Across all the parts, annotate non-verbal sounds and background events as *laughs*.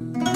In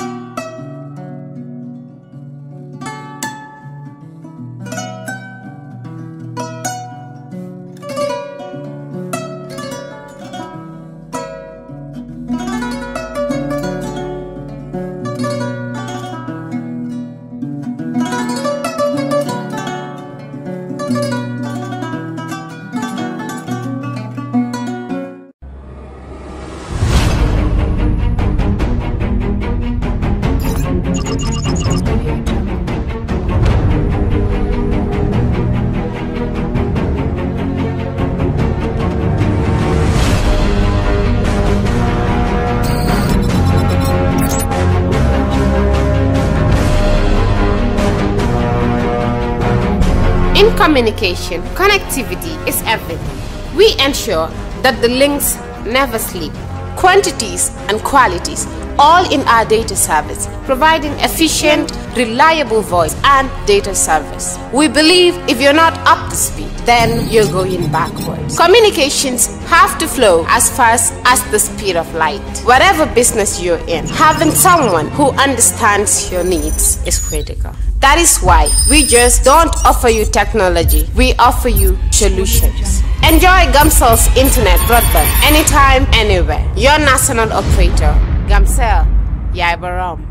communication, connectivity is everything. We ensure that the links never sleep. Quantities and qualities, all in our data service, providing efficient, reliable voice and data service. We believe if you're not up to speed, then you're going backwards. Communications have to flow as fast as the speed of light. Whatever business you're in, having someone who understands your needs is critical. That is why we just don't offer you technology, we offer you solutions. Enjoy Gamcel's internet broadband anytime, anywhere. Your national operator, Gamcel, Yaibaram.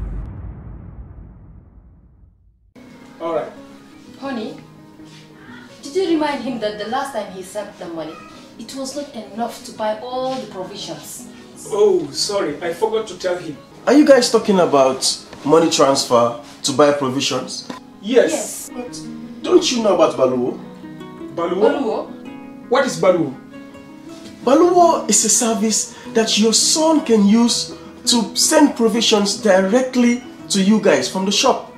Alright. Honey, did you remind him that the last time he sent the money, it was not enough to buy all the provisions? Oh, sorry, I forgot to tell him. Are you guys talking about money transfer to buy provisions? Yes. But don't you know about Baluwo? Baluwo? Baluwo? What is Baluwo? Baluwo is a service that your son can use to send provisions directly to you guys from the shop.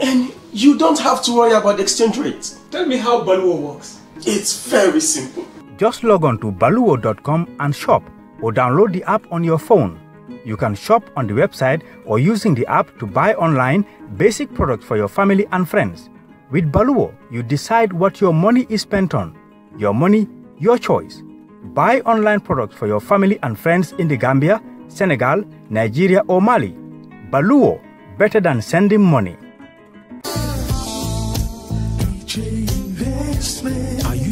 And you don't have to worry about exchange rate. Tell me how Baluwo works. It's very simple. Just log on to baluwo.com and shop or download the app on your phone. You can shop on the website or using the app to buy online basic products for your family and friends. With Baluwo, you decide what your money is spent on. Your money, your choice. Buy online products for your family and friends in the Gambia, Senegal, Nigeria, or Mali. Baluwo, better than sending money.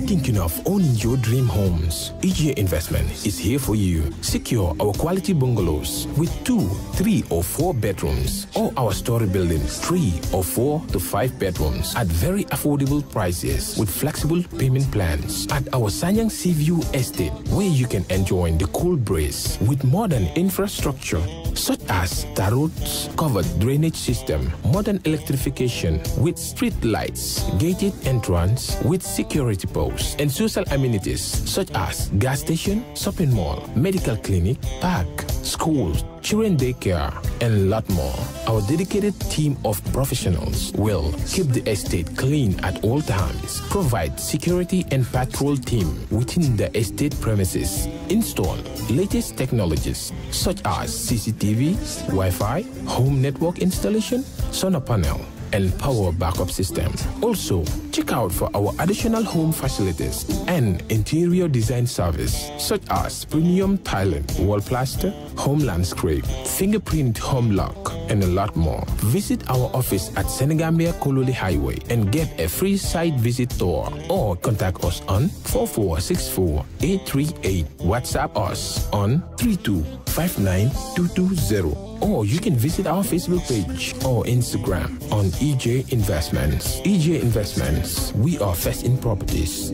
Thinking of owning your dream homes? EJ Investment is here for you. Secure our quality bungalows with two, three, or four bedrooms, or our story buildings, three or four to five bedrooms at very affordable prices with flexible payment plans at our Sanyang Seaview Estate, where you can enjoy the cool breeze with modern infrastructure such as tarot covered drainage system, modern electrification with street lights, gated entrance with security posts, and social amenities such as gas station, shopping mall, medical clinic, park, schools, children daycare, and a lot more. Our dedicated team of professionals will keep the estate clean at all times, provide security and patrol team within the estate premises, install latest technologies such as CCTV, Wi-Fi, home network installation, solar panel, and power backup system. Also, check out for our additional home facilities and interior design service such as premium tiling, wall plaster, home landscape, fingerprint home lock, and a lot more. Visit our office at Senegambia Kololi Highway and get a free site visit tour or contact us on 4464 838. WhatsApp us on 3259220 or you can visit our Facebook page or Instagram on EJ Investments. EJ Investments, we are first in properties.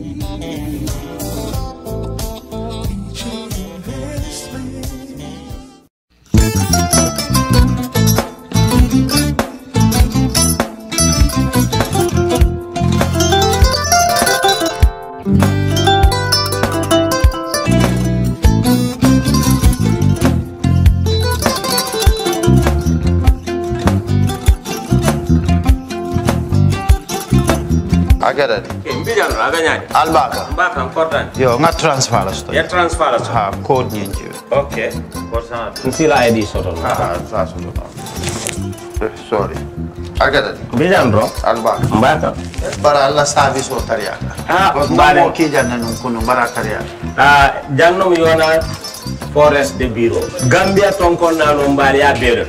Agada. mbijan no aga ñaade Albaka. mbaka kortani Yo, nga transfer la sto. ya transfer la so Ha, code nyinji. ok kortana nsila id soton Ah, sa so no. Sorry. Agada. mbijan ro Albaka. mbaka Bara alla service o tariya. Ah, Ko mbare. mo ki janna nun kunu bara tariya. a jannom yona forest de bureau gambia tonkon nano mbali ya bere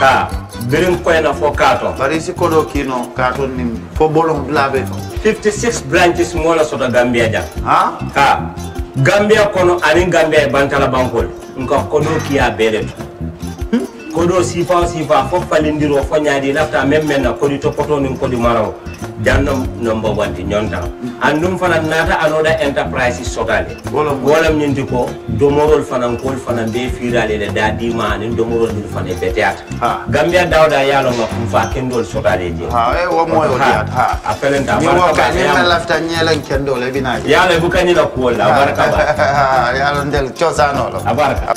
ka birin koyna fo kato bari si kodo kino katon nim fo bolon blabe 56 branches mola soto gambia ja. ha? Ka gambia kono anin gambia e bantala bankol. Nka kono kiya bere to kodo sifa sifa fo falindiro fo ñaadi lafta même na kodi topoto nin kodi maraw janno number one ti ñonta andum fana nata anoda enterprise sotale Wolam- ñinti ko domorol fanan kol fanan be firale le da dima anin domorol dil fana beteata Ha. gambia dawda yalo nga kum fa kendol sotale je ha e wo moyo diat ha a felenta ni wo ka ni na lafta nyelen kendo le bina yalo bu kanila kuwol la baraka ba. yalo ndel chosano lo. Baraka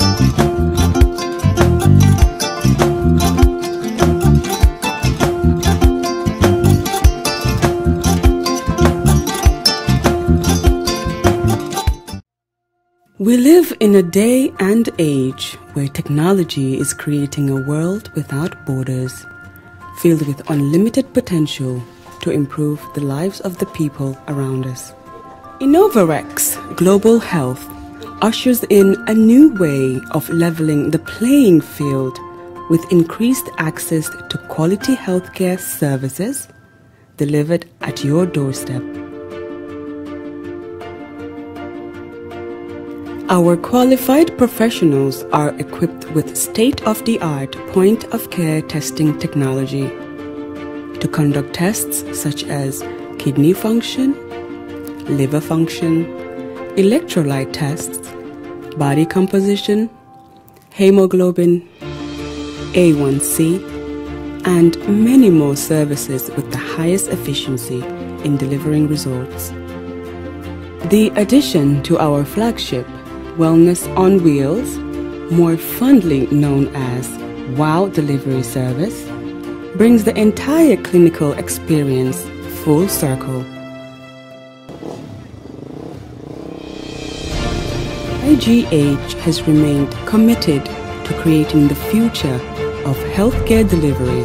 We live in a day and age where technology is creating a world without borders, filled with unlimited potential to improve the lives of the people around us. Innovarex Global Health ushers in a new way of leveling the playing field with increased access to quality healthcare services delivered at your doorstep. Our qualified professionals are equipped with state of the art point of care testing technology to conduct tests such as kidney function, liver function, electrolyte tests, body composition, hemoglobin, A1C, and many more services with the highest efficiency in delivering results. The addition to our flagship, Wellness on Wheels, more fondly known as WOW Delivery Service, brings the entire clinical experience full circle. IGH has remained committed to creating the future of healthcare delivery.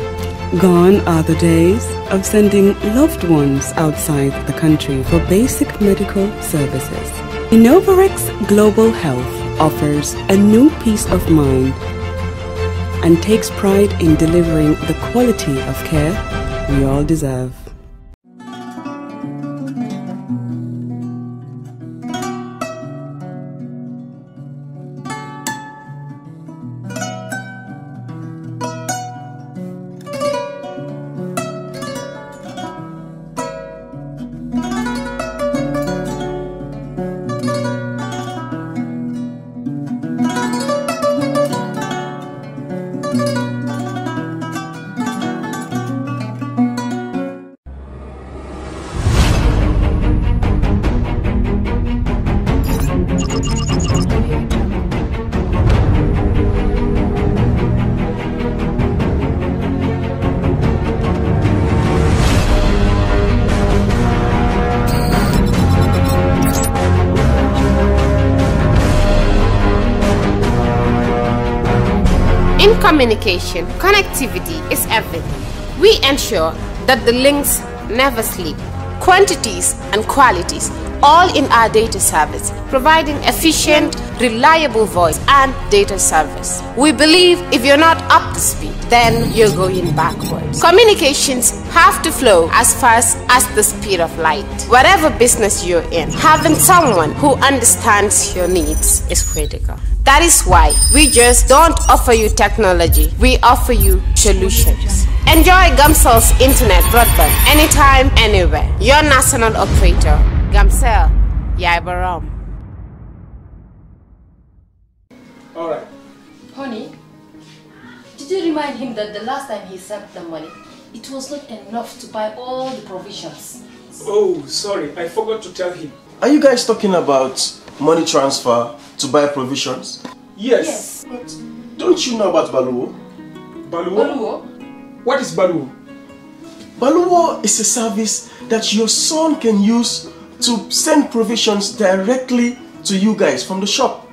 Gone are the days of sending loved ones outside the country for basic medical services. Innovarex Global Health offers a new peace of mind and takes pride in delivering the quality of care we all deserve. Communication, connectivity is everything. We ensure that the links never sleep. Quantities and qualities, all in our data service, providing efficient, reliable voice and data service. We believe if you're not up to speed, then you're going backwards. Communications have to flow as fast as the speed of light. Whatever business you're in, having someone who understands your needs is critical. That is why we just don't offer you technology, we offer you solutions. Enjoy Gamcel's internet broadband anytime, anywhere. Your national operator, Gamcel, Yaibaram. Alright. Honey, did you remind him that the last time he sent the money, it was not enough to buy all the provisions? Oh, sorry, I forgot to tell him. Are you guys talking about money transfer to buy provisions? Yes. But don't you know about Baluwo? Baluwo? Oluwo? What is Baluwo? Baluwo is a service that your son can use to send provisions directly to you guys from the shop.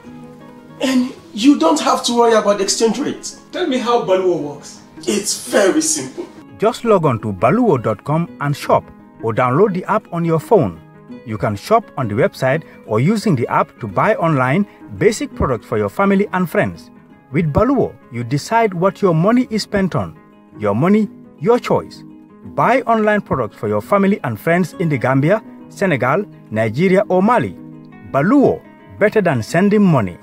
And you don't have to worry about exchange rate. Tell me how Baluwo works. It's very simple. Just log on to baluwo.com and shop or download the app on your phone. You can shop on the website or using the app to buy online basic products for your family and friends. With Baluwo, you decide what your money is spent on. Your money, your choice. Buy online products for your family and friends in the Gambia, Senegal, Nigeria, or Mali. Baluwo, better than sending money.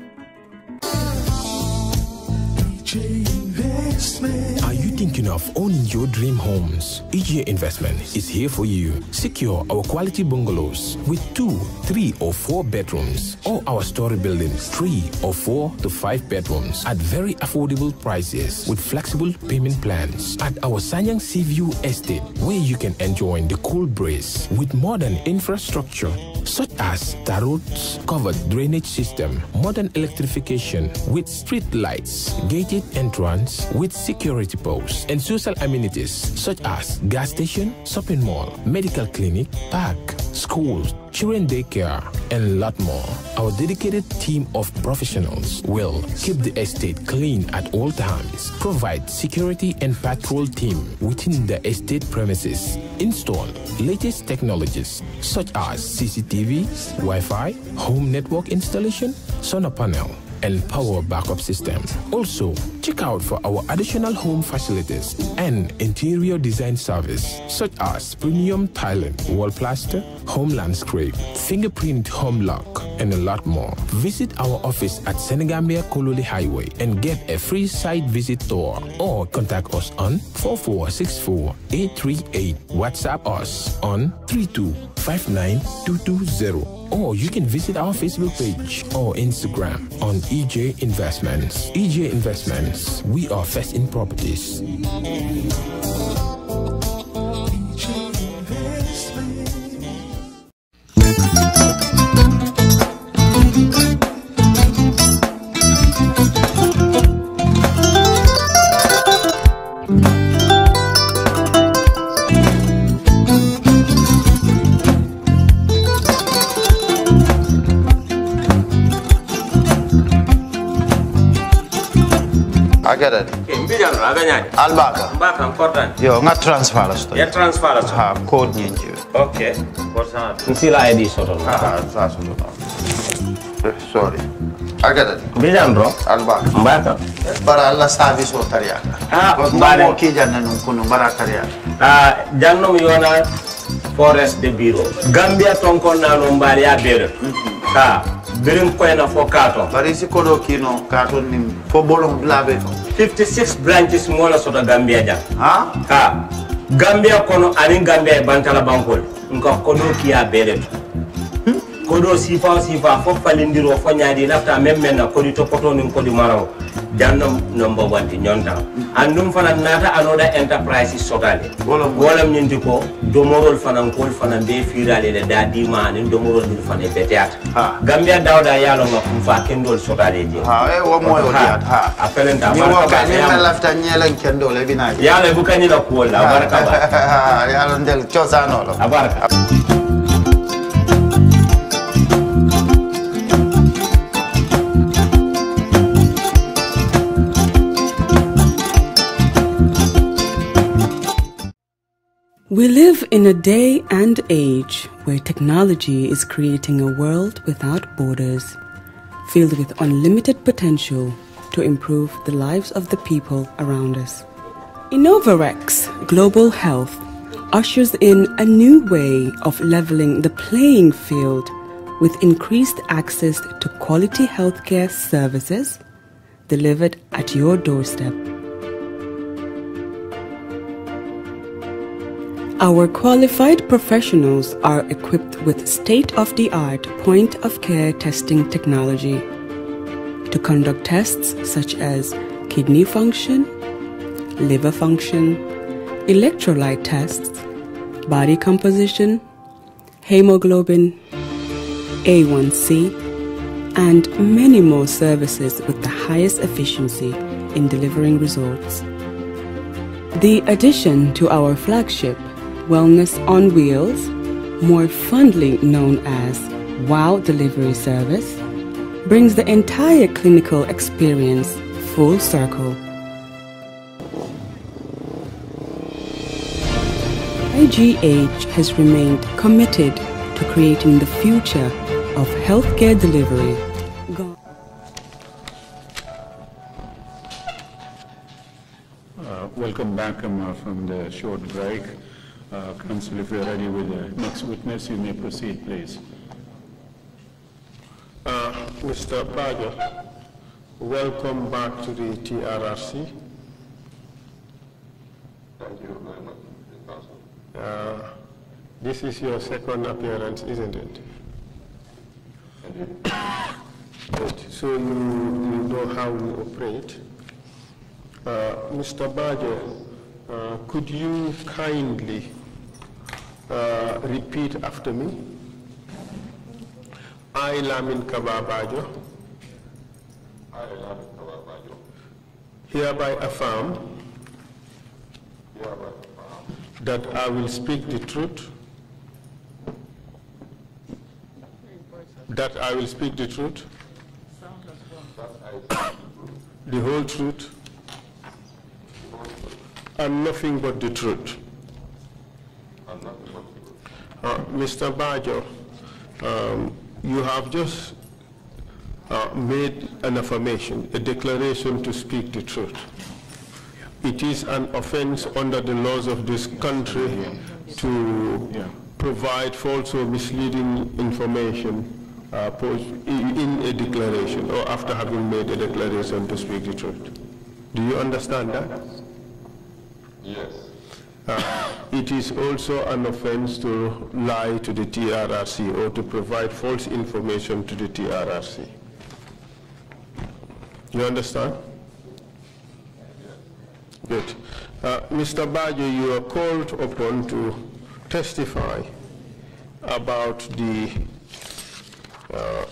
Thinking of owning your dream homes? EJ Investment is here for you. Secure our quality bungalows with two, three, or four bedrooms, or our story buildings, three or four to five bedrooms at very affordable prices with flexible payment plans at our Sanyang Seaview Estate, where you can enjoy the cool breeze with modern infrastructure such as tar roads, covered drainage system, modern electrification with street lights, gated entrance with security posts, and social amenities such as gas station, shopping mall, medical clinic, park, schools, children daycare, and a lot more. Our dedicated team of professionals will keep the estate clean at all times, provide security and patrol team within the estate premises, install latest technologies such as CCTV, Wi-Fi, home network installation, solar panel, and power backup system. Also, check out for our additional home facilities and interior design service such as premium tiling, wall plaster, home landscape, fingerprint home lock, and a lot more. Visit our office at Senegambia Kololi Highway and get a free site visit tour or contact us on 4464 838. WhatsApp us on 3259220 or you can visit our Facebook page or Instagram on EJ Investments. EJ Investments, we are first in properties. Agada. mbijan no aga ñaadi Albaka. mba kan kordan Yo, nga transfer la sto. ya transfer la so Ha, code nyinji. ok korsan nsila id soto no Ha, sa so no. Eh, Sorry. Agada. mbijan ro Albaka. mba kan Bara Allah service o tariya. Ah, Ko mbale. mo ki janna nun kunu bara tariya. a jannom yona forest de bureau gambia tonkon nano mbaali ya beere ha birin koyna fo katon Bari si kodo kino katon nim fo bolong blabe no. 56 branches mola soto gambia jam Ha? ha. Gambia kono anin gambia e bantala bankol nka kodo kiya beere to kodo sifa o sifa. Fof falindiro fo ñaadi lafta même maintenant kodi topoto nin kodi maraw. Jannom number one ti ñonta andum fana nata anoda enterprise sotale Wolam- wolam ñinti ko domorol fanan kol fanan be firale le da dima anin domorol ndin fana beteata Ha. gambia dawda yalo nga kum fa kendol sotale je. Ha, eh wo mo yo diat. Ha. a felenta Ni barka wo ba ka ni na lafta nyelen kendo le bina. yalo e bukani la kuwol la barka ba. *laughs* Ya lo ndel We live in a day and age where technology is creating a world without borders, filled with unlimited potential to improve the lives of the people around us. Innovarex Global Health ushers in a new way of leveling the playing field with increased access to quality healthcare services delivered at your doorstep. Our qualified professionals are equipped with state of the art point of care testing technology to conduct tests such as kidney function, liver function, electrolyte tests, body composition, hemoglobin, A1C, and many more services with the highest efficiency in delivering results. The addition to our flagship, Wellness on Wheels, more fondly known as WOW Delivery Service, brings the entire clinical experience full circle. IGH has remained committed to creating the future of healthcare delivery. Uh, Welcome back um, from the short break. Uh, Counsel, if you're ready with the next witness, you may proceed, please. Uh, Mr. Bajo, welcome back to the TRRC. Thank you very much, Mr. Counsel. Uh, This is your second appearance, isn't it? Good. So you, you know how we operate. Uh, Mr. Bajo, uh, could you kindly uh, repeat after me? I, Lamin Kaba Bajo, I, Lamin Kawabajo, hereby affirm hereby affirm that I will speak the truth, that I will speak the truth, that I speak the truth, the whole truth, and nothing but the truth. and nothing but the truth. Uh, Mr. Bajo, um, you have just uh, made an affirmation, a declaration to speak the truth. It is an offense under the laws of this country to provide false or misleading information uh, in a declaration or after having made a declaration to speak the truth. Do you understand that? Yes, Uh, It is also an offense to lie to the TRRC or to provide false information to the TRRC. You understand? Good. Uh, Mr. Bajo, you are called upon to testify about the uh,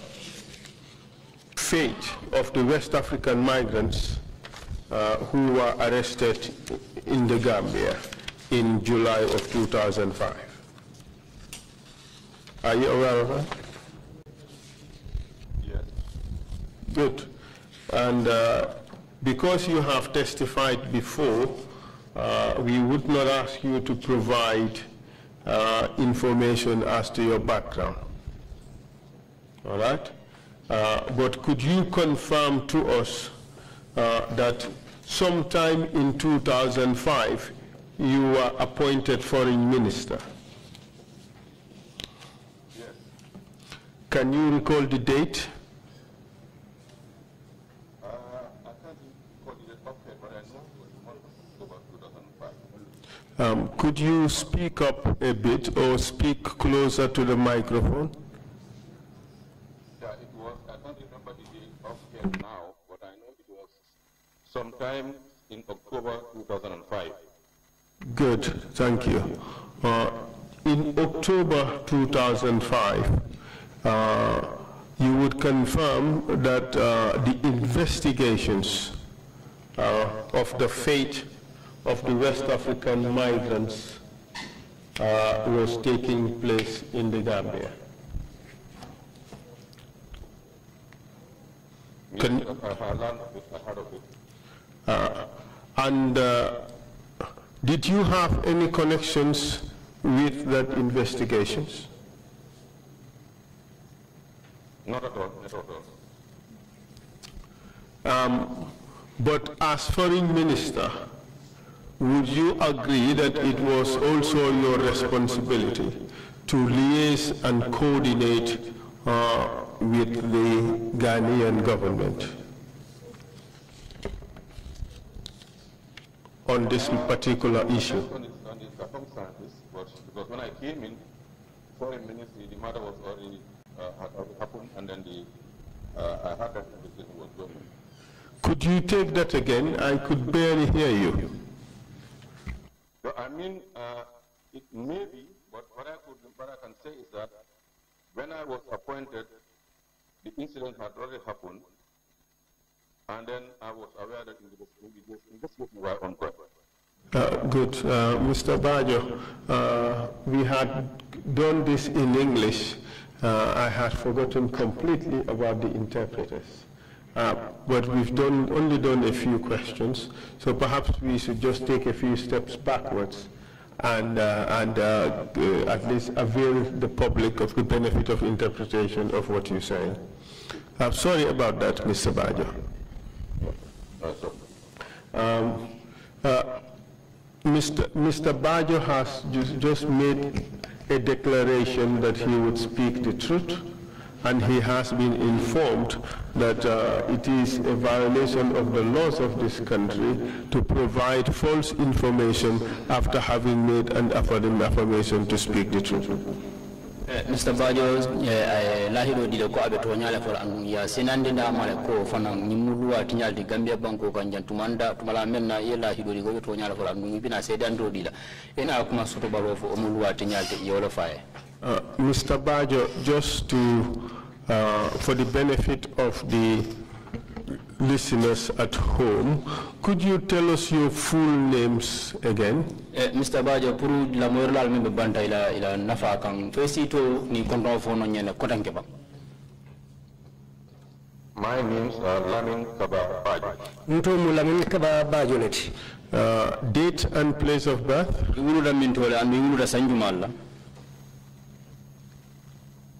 fate of the West African migrants uh, who were arrested in the Gambia in July of 2005. Are you aware of that? yes, Good. And uh, because you have testified before, uh, we would not ask you to provide uh, information as to your background. All right? Uh, But could you confirm to us uh, that sometime in 2005, you were appointed foreign minister? yes. Can you recall the date? Uh, the date offhand, but I know it was the month of October 2005. Um, Could you speak up a bit or speak closer to the microphone? Yeah, it was, I don't remember the date offhand now, but I know it was sometime in October 2005. Good, thank you. Uh, In October 2005, uh, you would confirm that uh, the investigations uh, of the fate of the West African migrants uh, was taking place in the Gambia. Can- Yes, I I learned of it, I heard of it. Uh, And uh, did you have any connections with that investigations? Not at all, not at all. Um, But as foreign minister, would you agree that it was also your responsibility to liaise and coordinate uh, with the Ghanaian government on this particular issue? On the, circumstances, but because when I came in, the matter was already, uh, had happened, and then the, uh, I heard that decision was going. Could you take that again? I could barely hear you. I mean, uh, it may be, but what I could, what I can say is that when I was appointed, the incident had already happened, and then I was aware that investigation investigations were ongoing. Uh, Good. Uh, Mr. Bajo, uh, we had done this in English. Uh, I had forgotten completely about the interpreters. Uh, But we've done, only done a few questions, so perhaps we should just take a few steps backwards and, uh, and at least avail the public of the benefit of interpretation of what you're saying. I'm sorry about that, Mr. Bajo. Um, uh, Mr. Mr. Bajo has just, made a declaration that he would speak the truth, and he has been informed that uh, it is a violation of the laws of this country to provide false information after having made an affirm- affirmation to speak the truth. Mr bajo lahiɗo ɗiɗo ko aɓe toñale fota an ya sinande ndamale ko fana ñimmuluwa tiñalde gambia banko kan jan tumanda tumala menna ye lahiɗo ɗi koɓe toñale fota an bina seedanto ɗiɗa ena kuma soto ɓaro fo omuluwa tiñalde yewlo faye Uh, Mr. Bajo, just to, uh, for the benefit of the listeners at home, could you tell us your full names again? Eh, mr bajo pour lamoyrlal min ɓe banta ila ila nafa kan fe sito ni konton fo no ñande kotanke ba My name's uh, Lamin Kaba Bajo. Ntomu Lamin Kaba Bajo leti. Uh, date and place of birth? wuluda min tole andu wuluda sanjumalla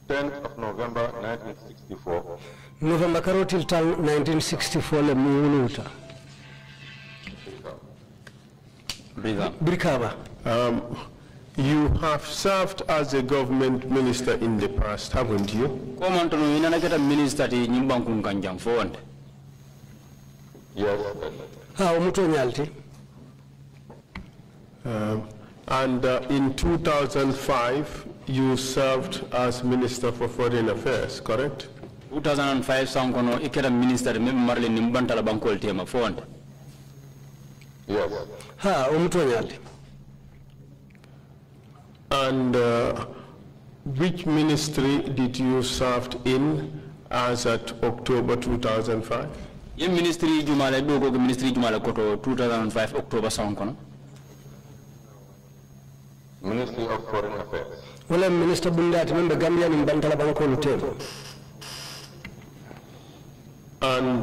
10th of November 1964. November karotil tan 1964 le mu wuluta brikaba Um, you have served as a government minister in the past, haven't you? ko man tono inana keta ministre ti ñimbankun kan jam Yes. ha o muto ñalti Um, and uh, in 2005, you served as Minister for Foreign Affairs, correct? 2005 san kono i keta ministre min marle nim bantala bankol tema fo wonde Yes. ha o muto And uh, which ministry did you serve in as at October 2005? ye ministre jumala ɗo ko ministre jumala koto 2005 octobre san kono Ministry of Foreign Affairs. wala ministre bundati men ɓe gambia nin bantala bankolu tema And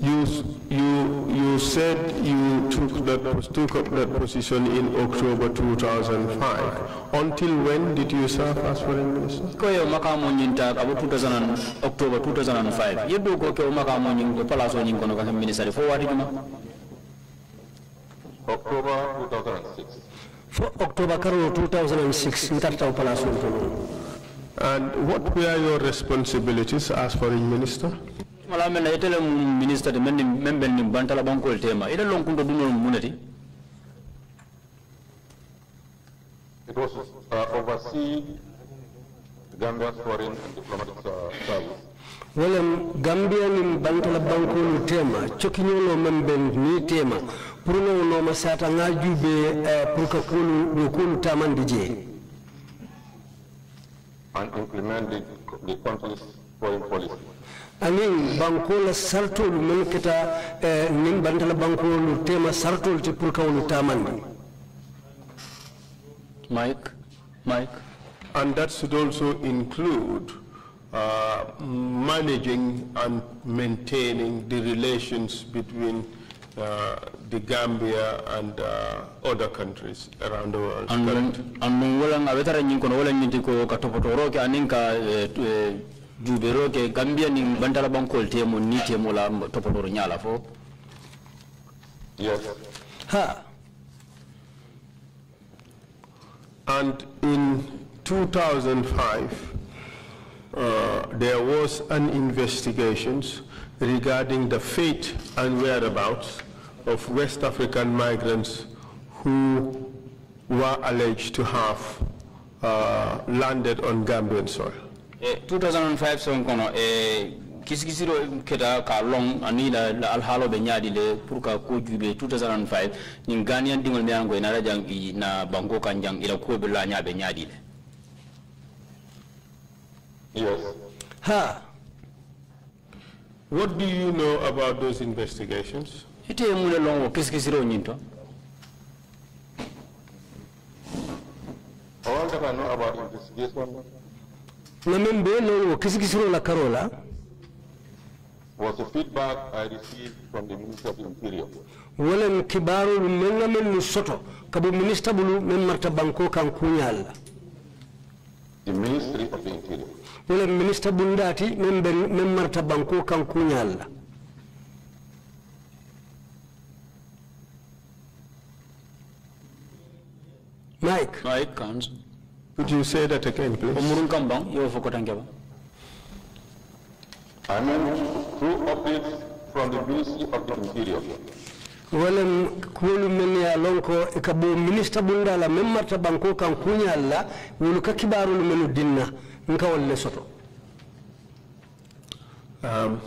you, you, you said you took, that, took up that position in October 2005. Until when did you serve as foreign minister? ko yo makamo ñinta abo 2000 octobre 2005 yeddo ko ke o makamo ñin ko place o ñin kono ka ministre fo wati juma October 2006. fo octobre karo 2006 ntartaw place ol to And what were your responsibilities as foreign minister? Wala men itele mum ministre de men men ben nim bantala bankol tema. Ida lon kundo dunol munati It was uh, oversee Gambia's foreign and diplomatic uh, service. wala gambia nin bantala bankolu tema. Cokiñolo men ɓen ni tema. Pour no noma sata nga juɓe eh, pour que kolu no kolu tamande jee and implement the, the country's foreign policy. Anin bankola sartolu men keta eh, nin bantala bankolu tema sartolu te pour kawolu tamande mike mike. And that should also include uh, managing and maintaining the relations between uh, the Gambia and uh, other countries around the world. andum andum wala nga betara ñin kono wala ñinti ke anin ka juubero ke gambia bantala bankol temo ni temo la topotoro ñala fo Yes. ha And in 2005, uh, there was an investigation regarding the fate and whereabouts of West African migrants who were alleged to have uh, landed on Gambian soil. E 2005 son kono e kisikisiro keta ka long ani la, la alhalo be nyaadi le pour ka ko jube 2005 nin ganiyan ɗingol mbiyango ina ara jang i na banko kan jang ila ko be la nyaabe nyaadi le Yes. ha What do you know about those investigations? ite mule long o kisikisiro nyin to All that I know about investigation na men ɓe lon o kisikisiro la karola was the feedback I received from the Minister of the Interior. wolen kibarolu men na men nu soto kabo ministre bulu men marta banko kan kuñal la The Ministry of the Interior. wala ministre bundati men ben men marta banko kan kuñal la Mike. Mike Kans. Could you say that again, please? Omurun kambang, yo fokotankeba. I mean, through updates from the Ministry of the Interior. wala kuwolu men ya lon ko e ka bo ministre bunda la men marta banko kan kuñal la wolu ka kibarolu menu dinna nka wolle soto Um,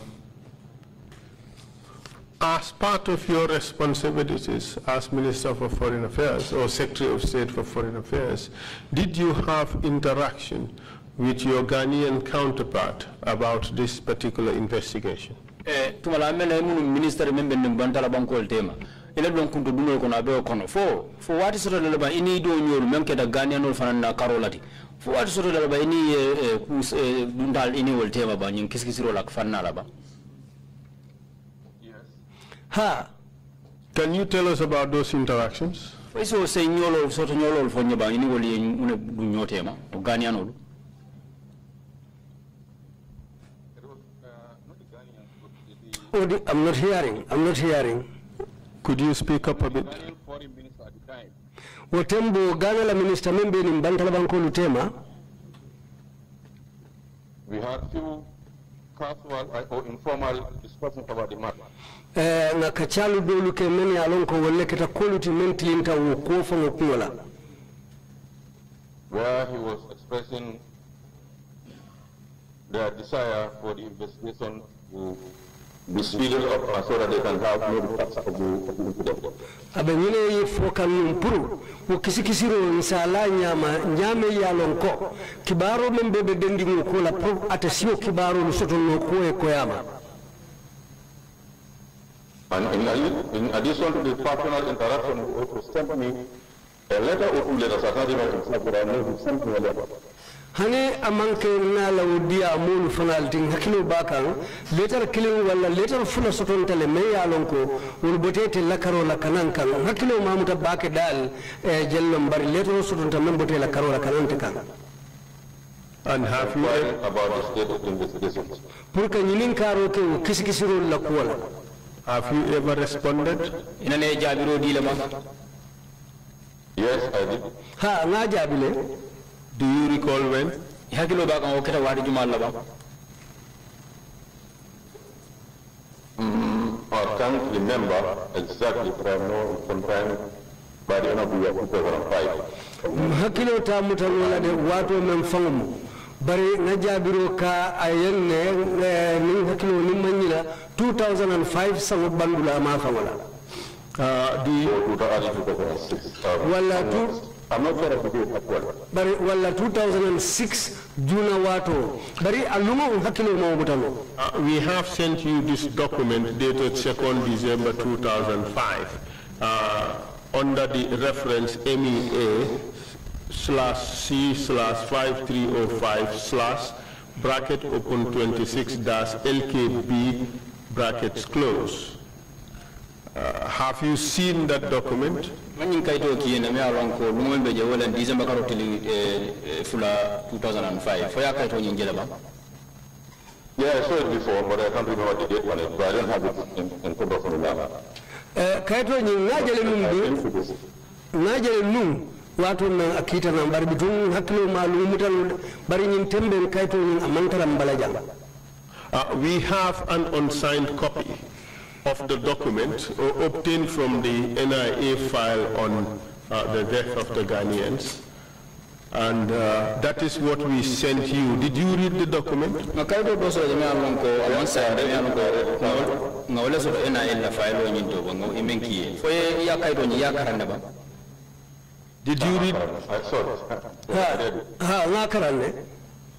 as part of your responsibilities as Minister for Foreign Affairs or Secretary of State for Foreign Affairs, did you have interaction with your Ghanaian counterpart about this particular investigation? Eh, tumala mena munu minister membe bantala bankol tema. Ila don kunto duno kono abe kono fo fo wati soto leba ini do nyolu memke da Ghanaian fanan na karolati. Fo wati soto leba ini eh, kus eh, dundal ini wol tema ba nyin kiskisiro lak fanna la ba. Ha Can you tell us about those interactions? Fo iso se nyolo soto nyolo fo nyaba ini wol yen une du nyotema o Ghanaian olu. Odi, I'm not hearing. I'm not hearing. Could you speak up a bit? Wotembo Ghana la minister membe ni mbantala banko lutema. We had few casual or informal discussions about the matter. Eh, na kachalu dolu ke men a lon ko wolle keta koluti men tilinta wo kuwo faŋo kuŋo la where he was expressing their desire for the investigation to be speeded up uh, so that they can have no facts of the, of the incident. abe ñine ye fo kan num puru wo kisi kisiro misala ñama ñame ya lon ko kibaro men be be dendi ngo ko la pour ata siwo kibaro sotonno kuwo ye koyaama e ko yama And in, in addition to the personal interaction, he also sent me a letter of two letters, himself that I know, he sent me a letter. hane amanke na la wodiya molu fanal ting hakilo bakan letter kilin wala letter fula soton tele me ya lon ko wol botete la karo la kanan kan hakilo mamuta bake dal e jellom bari letter soton ta men bote la karo la kanan kan And have you about the state of investigation investigations. pour que ñinin karo ke wo kisi kisiro la kuola have you ever responded? Ina ne jabiro di le ba. Yes, I did. ha nga jabile Do you recall when? Hakilo ba kan o keta wadi jumal la ba. Mm, I can't remember exactly, but I know sometime by the end of the year 2005. hakkilo ta mutanola de wato men fangomu bari nga jabiro ka a yenne eh, nin hakkilo nin mañina 2005 sango bandula ma fangola Uh, do walla tu I'm not sure of the date as well. bari walla 2006 juna wato bari a lumo hakkilo ma mutano Uh, we have sent you this document dated 2nd December 2005 uh, under the reference MEA slash C slash 5305 slash bracket open 26 dash LKB brackets close. Uh, have you seen that document? Manyin kaito ki na me alon ko lumol be je wala December karo tili eh, eh, fula 2005. Fo ya kaito nyin jela ba. Yeah, I saw it before, but I can't remember the date on it, but I don't have it in, in front of me now. Kayito ñin ngajele num de ngajele num wato men akita nan bari bitun hakkilo ma lumutan bari ñin temben kayito ñin amantaram bala jam Uh, we have an unsigned copy of the document uh, obtained from the NIA file on uh, the death of the Ghanaians. And uh, that is what we sent you. Did you read the document? Ma Did you read? I saw it. ha ha nga karanne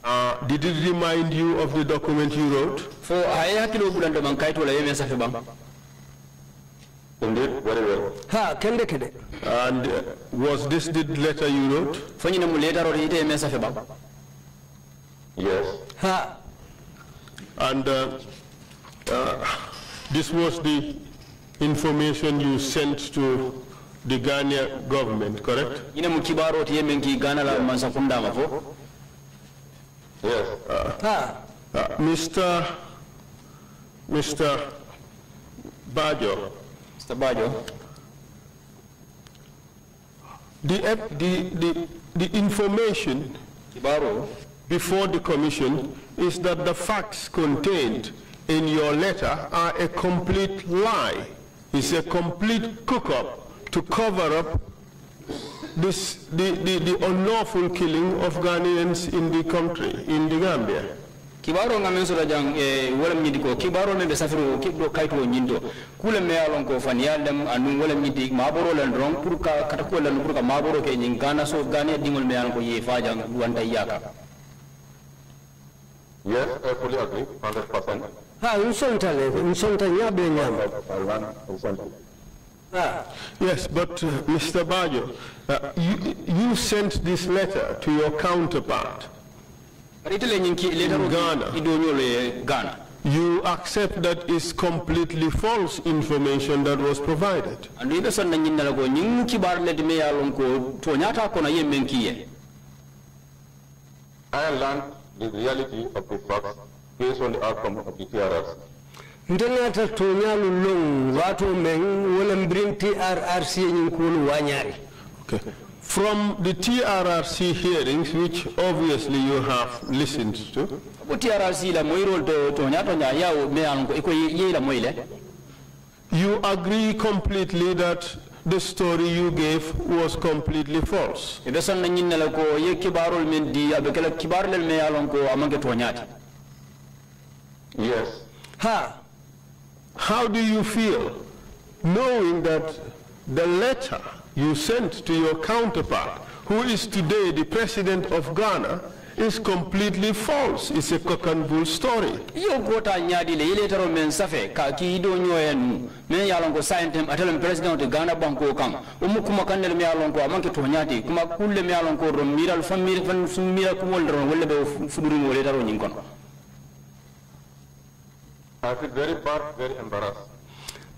Uh, did it remind you of the document you wrote? Fo ay hakilo bulando man kaito la yemen safe ba. Indeed, very well. ha kende kede And uh, was this the letter you wrote? Fo nyina mu letter ro ite yemen safe ba. Yes. ha And uh, uh, this was the information you sent to the Ghana government, correct? ina mu kibaro te yemen ki gana la mansa kunda ma fo Yes. Uh, Mr. Mr. Bajo. Mr. Bajo. The, the, the, the information before the commission is that the facts contained in your letter are a complete lie. It's a complete cook-up to cover up this, the, the, the unlawful killing of Ghanaians in the country, in the Gambia. kibaro nga men sola jang e wala mi ko kibaro men be safiro kibdo kayto nyindo kula me alon ko fan yaldem anu wala mi dik maboro lan ron pour ka kata ko lan pour ka maboro ke nyin gana so gane dingol me alon ko ye yaka Yes, I fully agree, 100%. ha le nyabe Yes, but uh, Mr. Bajo, uh, you, you sent this letter to your counterpart in Ghana. You accept that is completely false information that was provided. I learned the reality of the facts based on the outcome of the TRRC. Ntenata toñalu long wato men wala mbrin trrc ñin kulu wañari Okay. From the TRRC hearings, which obviously you have listened to, ko TRC la moyrol to to nyato nya yawo me alon ko ko ye la moyle you agree completely that the story you gave was completely false. ibe sonna nyinna la ko ye kibarol men di abe kala me alon ko amanke to nyati Yes. Ha! How do you feel knowing that the letter you sent to your counterpart, who is today the president of Ghana, is completely false? It's a cock and bull story. yo gota nyaadi le ile taro men safe ka ki do nyoyen men yalon ko saintem atelem president de Ghana banko kam o mu kuma kanel me yalon ko amanke to nyati kuma kulle me yalon ko ro miral famire fan sum mira ko wol ron wolle be fuduri mo le taro nyin kono I feel very bad, very embarrassed,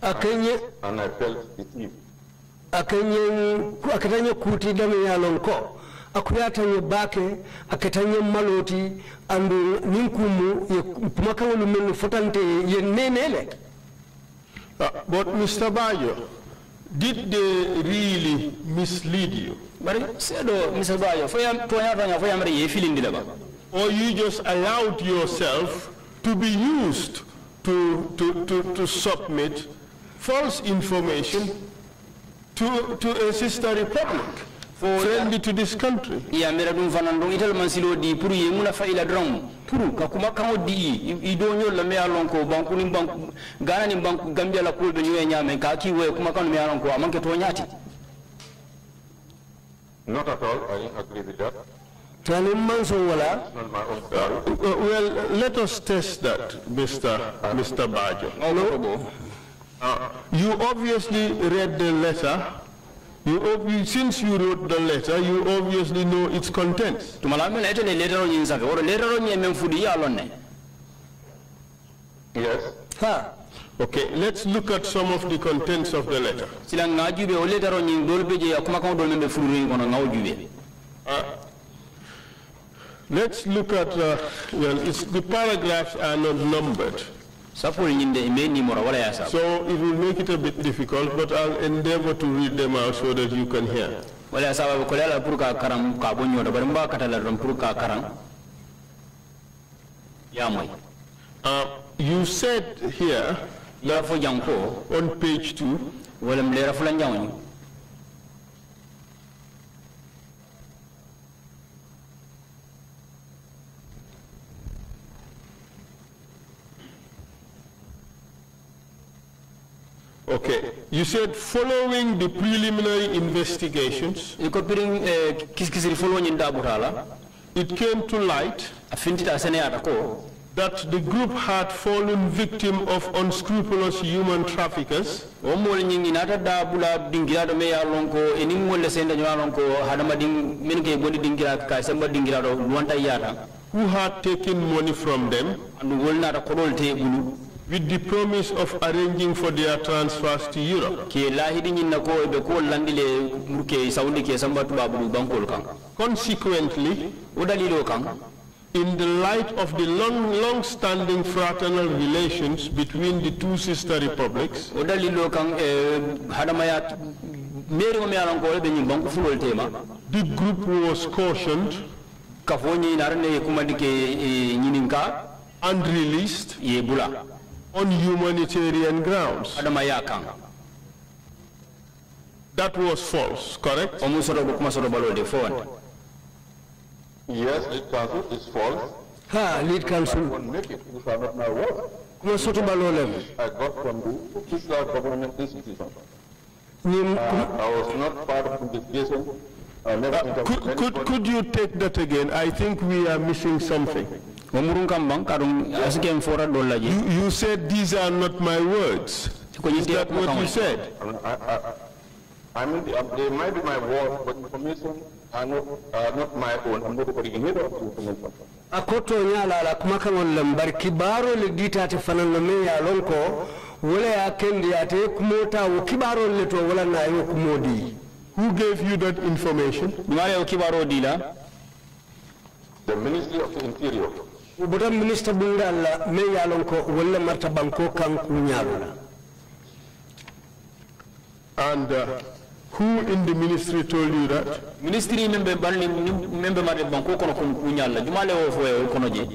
akenye and I felt deceived. akenye akatanye kuti dame yalon ko akuyatanye bake akatanye maloti andu ninkumu ye kumakaŋolu men fotante ye nenele Uh, but Mr. Bajo, did they really mislead you? bari sedo Mr. Bajo fo yam to nyata nya fo yam re ye filindi le Or you just allowed yourself to be used to, to, to, to submit false information to, to a sister republic friendly to this country? ya mera dum fanan don ital man di pour ye muna faila dron pour ka kuma kan di i- i do nyol la me alon ko banku ni banku gana ni banku gambia la ko be nyoy nyame ka ki we kuma kan me alon ko amanke to nyati Not at all, I agree with that. Well, let us test that, Mr. Mr. Bajo. Uh, you obviously read the letter. You, ob- since you wrote the letter, you obviously know its contents. tumala men etele letero nyin safe woro letero nyi men fudi ya lon ne Yes. ha Okay, let's look at some of the contents of the letter. sila Let's look at, uh, well, it's, the paragraphs are not numbered. sapol nyinde me ni mora wala ya sa So it will make it a bit difficult, but I'll endeavor to read them out so that you can hear. wala ya ko la pour ka karam ka bonyo da bari mba katala ron pour ka karam. Ya moy Uh, you said here on page two wala mlera fulan jawni Okay. You said following the preliminary investigations, ko pirin eh, kiskisiri folo nyin da butala it came to light afintita seneyata ko that the group had fallen victim of unscrupulous human traffickers. O mol nyingi nata da bula dingira do me ya lon ko senda nyaa lon ko hadama ding men ke bondi dingira ka samba dingira do wonta yata. Who had taken money from them andu wolna ta kodol te bulu with the promise of arranging for their transfers to Europe. ke lahidi ñinna ko ɓe ko landile pour ke sawndi ke samba tubabu bankol kan. Consequently, o dalilo kan. in the light of the long, long-standing fraternal relations between the two sister republics, o dalilo kan hadamaya meri o mi alan ko ɓe ñin banko fulol tema. the group was cautioned ka fo ñi narne kumandi ke ñinin ka and released on humanitarian grounds. That was false, correct? o mu soto kuma soto balode fo wonde Yes, lead counsel is false. ha lead counsel I won't make it. These are not my words. kuma soto balolem I got from the official government institution. Uh, I was not part of the investigation. Interviewed Could, could, could you take that again? I think we are missing something. Mo murun kam ban kaɗum asiken fota ɗol laje You, you said these are not my words. Is that what you said? I, I, I mean, they, they might be my words, but information are not, are not my own. I'm not the originator of the information. a kotto ñala la kuma kaŋol lem bari kibaarol le diitate fanan no meŋ ye a lon ko wala ye kendi ate kumota wo kibaarol le to wala na yo kumo di Who gave you that information? ɗumale o kibaro dila The Ministry of the Interior. Wo bota ministre bundal la meŋ ye a lon ko walla marta banko kaŋ kuñaalo la And uh, who in the ministry told you that? ministre men ɓe balni men ɓe marde banko kono kon kuñalla jumale o fo e kono je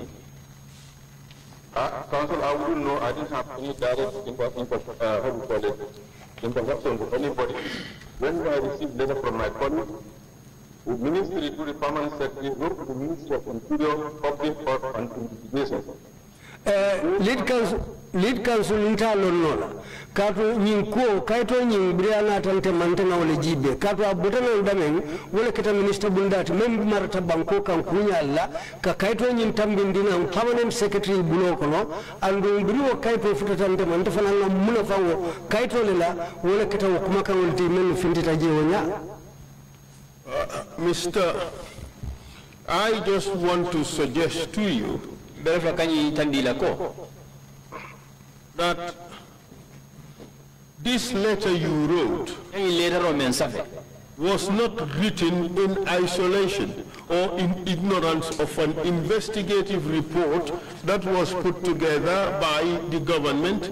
Uh, Counsel, I wouldn't know. I didn't have any direct info, info, uh, how do you call it, interaction with anybody. When I received letter from my colleague, the ministry to the permanent secretary wrote to the Ministry of Interior, Public Health and Investigation. Eh, lead counsel lead counsel nta lon nola kato ñin ko kayto ñin briana tante mantena wala jibe. Kato a botana damen wala keta ministre bundati même marata banko kan kuñal la ka kayto ñin tambindina permanent secretary bulo kono andu biri wo kayto futatante mante fana nga muna fango. Kayto le la wala keta wo kuma kan wolti men fintita je wo nya Mr. I just want to suggest to you ɓe fa kañi tandila ko that this letter you wrote kañi letaro men safe was not written in isolation or in ignorance of an investigative report that was put together by the government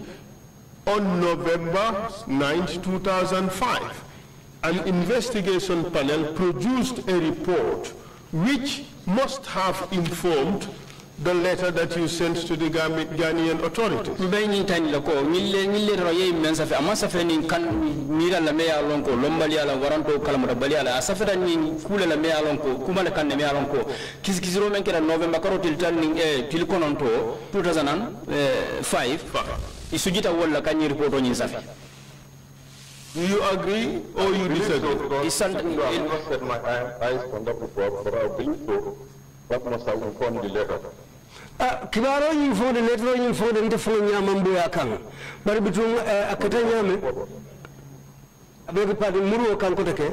on November 9, 2005. An investigation panel produced a report which must have informed the letter that you sent to the Ghan- Ghanaian authorities. ɓe ñin tandila ko ñille ñilletaro yeyi men safe amma safe nin kan mira la meya lon ko lombali ala waranto kalamata bali ala a safeta nin kuule la meya lon ko kumale kanne meya lon ko kisikisiro men keta novembre karo til tan nin e til kononto 2005 i sujita wolla kañi report o ñin safe Do you agree or you disagree? Because I have not set my eyes on that report, but I believe so. That must have informed the letter. Ah, kibaro ñin fode lettre ñin fode nte fo ñaman boya kan bari bitum eh, akata ñame abe padi muru o kan ko take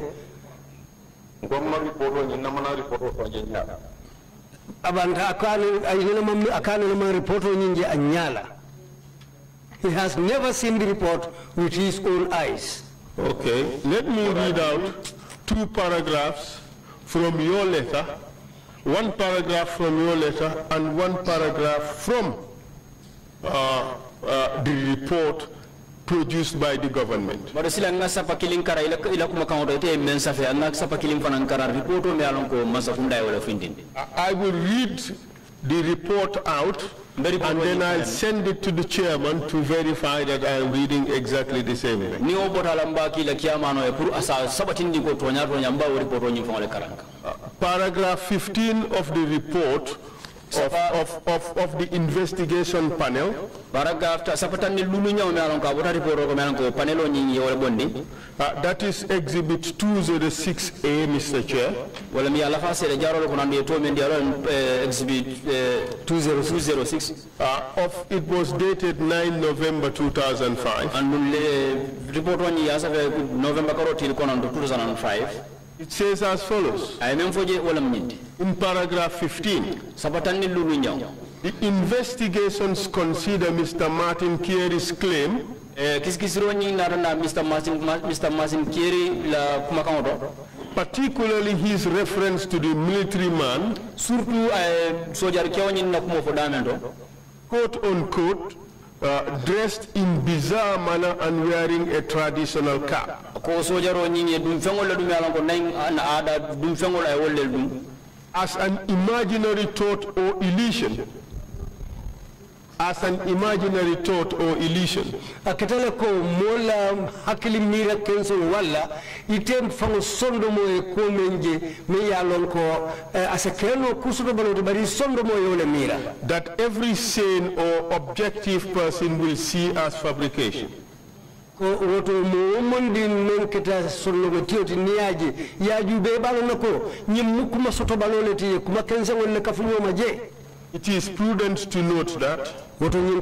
Ngomma report o nyina mana report o to nyina. abanta akane ayina mam akane man report o ñinje a ñala he has never seen the report with his own eyes Okay, let me read out two paragraphs from your letter, one paragraph from your letter and one paragraph from uh, uh, the report produced by the government. baɗo sila nga sapa kilin kara ila ila kuma kan oto ite men safe nga sapa kilin fanan kara report o me alon ko masa funda wala findinde I I will read the report out and then I'll send it to the chairman to verify that I am reading exactly the same thing. ni o bota la mbaki la kiyamano pour asa sabatindi ko toña toña mba o report o ñim fangole uh, Paragraph 15 of the report of, of, of, of the investigation panel paragraph ta sapatandi lulu ñaw me alon ko a bota report o ko me alon ko panel o ñing Uh, that is exhibit 206A, Mr. Chair. wala mi ala fa sede jarolo ko nande to men exhibit 206 Uh, of, it was dated 9 November 2005. andu le report o ñi ya november karo til konon to 2005 It says as follows. In paragraph 15, the investigations consider Mr. Martin Kyere's claim Mr. Martin Mr. Martin Kyere la kumakan particularly his reference to the military man surtout ay sojar kewñin na kumo fo damen do quote unquote uh, dressed in bizarre manner and wearing a traditional cap ko sojaro ñinge dum fengol la dum yalan ko nay na ada dum fengol ay wollel dum as an imaginary thought or illusion. As an imaginary thought or illusion. Akitala ko mola hakili mira kenso walla item fango sondo mo e ko menje me ya lon ko eh, asa keno kusudo balo bari sondo mo yole mira. That every sane or objective person will see as fabrication ko woto mo non kita sonno go tioti niaji yaaju be balo nako. Nyim mukuma soto kuma kenso wala kafunyo maje It is prudent to note that the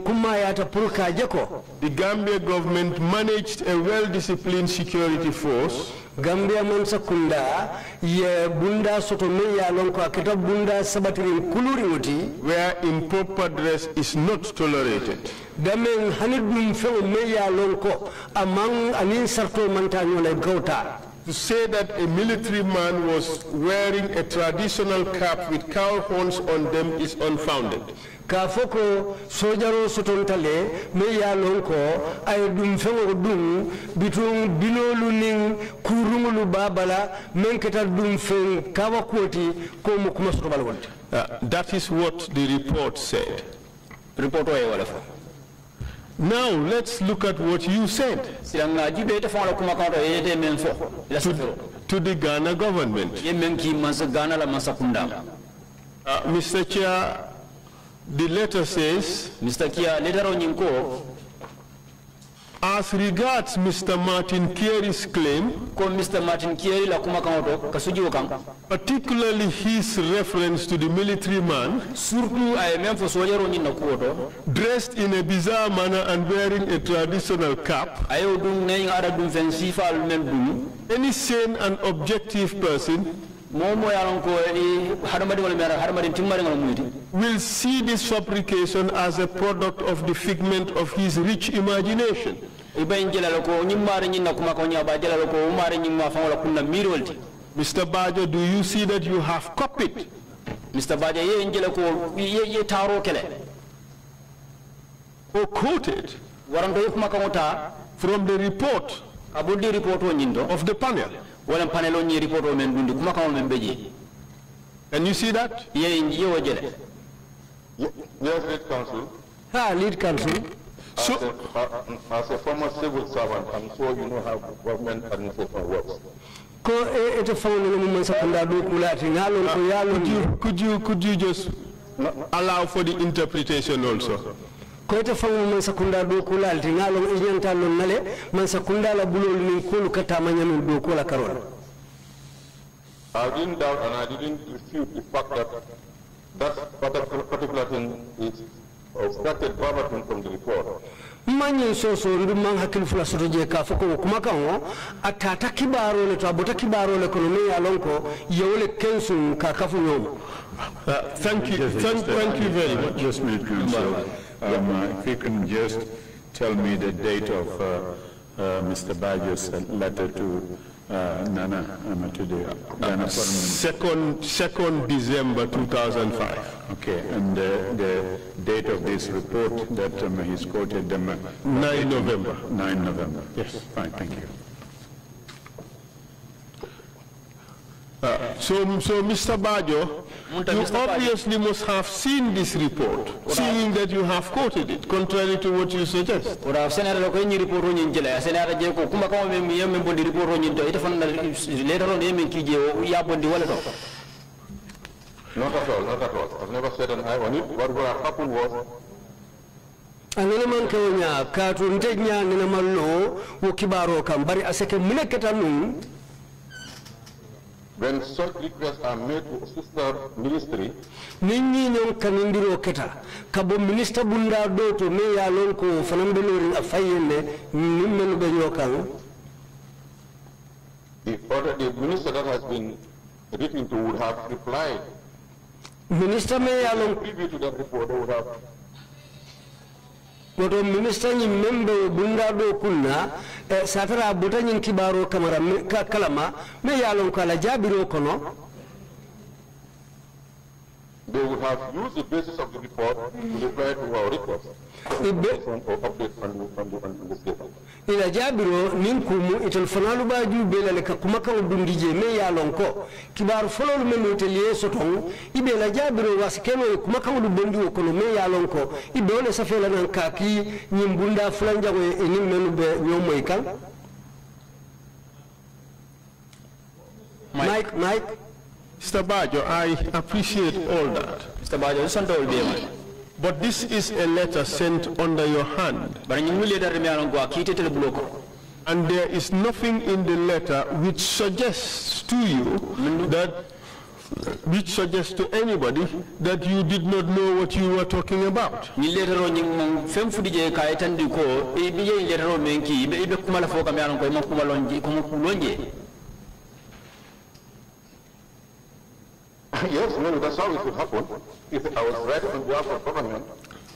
Gambia government managed a well-disciplined security force Gambia man sakunda ye bunda soto me ya lon ko akita bunda sabatirin kuluri woti where improper dress is not tolerated. Damen hanid dum me ya lon ko amang anin sarto manta to say that a military man was wearing a traditional cap with cow horns on them is unfounded. ka foko sojaro sotontale me ya lon ko ay dum fengo dum bitum binolu nin kurungulu babala men keta dum fen kawa koti ko mo kuma soto bal wonte uh, that is what the report said. Report o wala fa now let's look at what you said to, to the Ghana government. Uh, Mr. Chair, the letter says, Mr. Kia, letter on as regards Mr. Martin Kyere's claim, Mr. Martin la particularly his reference to the military man, dressed in a bizarre manner and wearing a traditional cap, any sane and objective person will see this fabrication as a product of the figment of his rich imagination. Mr. Bajo, do you see that you have copied? Mr. Bajo, ye njela ko ye ye taro kele. Or quoted waranto kuma kamota from the report abudi report o nyindo of the panel. Wala panel o nyi report o men dundi kuma kamo men beji. Can you see that? Ye ye o jele. Yes, lead counsel. Ha, lead counsel. So, as a, uh, as a former civil servant, I'm sure you know how government administration works. ko ete fawno no man sakunda do kulati ngalon ko yalo could you could you could you just allow for the interpretation also ko ete fawno man sakunda do kulati ngalon iñanta lon nale man sakunda la bulol min kulu kata manyamin do kula karol I didn't doubt and I didn't refute the fact that that particular thing is extracted verbatim from the report. soso ndu man hakkil fula soto je ka fo ko kuma kan o atata kibaro le to abota kibaro le kono ya yalon ko yewle kensu ka kafu nyoma thank you thank, thank you very much. just minute um, if you can just tell me the date of uh, uh, Mr. Bajo's letter to uh, Nana um, to Second, second December 2005. Okay, and uh, the date of this report that um, he's quoted um, 9 November. 9 November. Yes, fine, thank you. Uh, so, so Mr. Bajo, you obviously must have seen this report, seeing that you have quoted it, contrary to what you suggest. Ora senara lo ko ni report ro nyin jela senara je ko kuma ko men yemme bondi report ro nyin to ita fan later on yemme kije ya bondi wala to. Not at all, not at all. I've never said an eye on it. What would have happened was anene man ke nya ka to nte nya nena mallo wo kibaro kam bari asake muneketa num when such requests are made to sister ministry nin ñi ñon kanindiro keta kabo ministre bunda do to me ya lon ko fanam be lori a fayende nim be ñokan the other, the minister that has been written to would have replied. Minister me yalon preview to that report, would have bunda do e eh, buta kibaro kamara ka- kalama me kono they would have used the basis of the report to reply to our request. From, or update on the, on the, on the statement. ila jabiro nin kumu itel fanalu ba jube la ka kuma kan dundi je me yalon ko kibaru fololu men no teliye soton ibe la jabiro wasikeno e kuma kan du bondi o kono me yalon ko ibe ole safela nan kaki ñim bunda fulan jago e nin menu be ñomoy kan Mike, Mike. Mr. Bajo, I appreciate all that. Mr. Bajo, listen to all be But this is a letter sent under your hand. And there is nothing in the letter which suggests to you that which suggests to anybody that you did not know what you were talking about. ñin letero ñin mon fen fudi je ka etandi ko e bi je letero men ki be be kuma la fo kam yaron ko ma kuma lonje ko mo lonje *laughs* yes, maybe that's how it would happen. If I was right on behalf of government,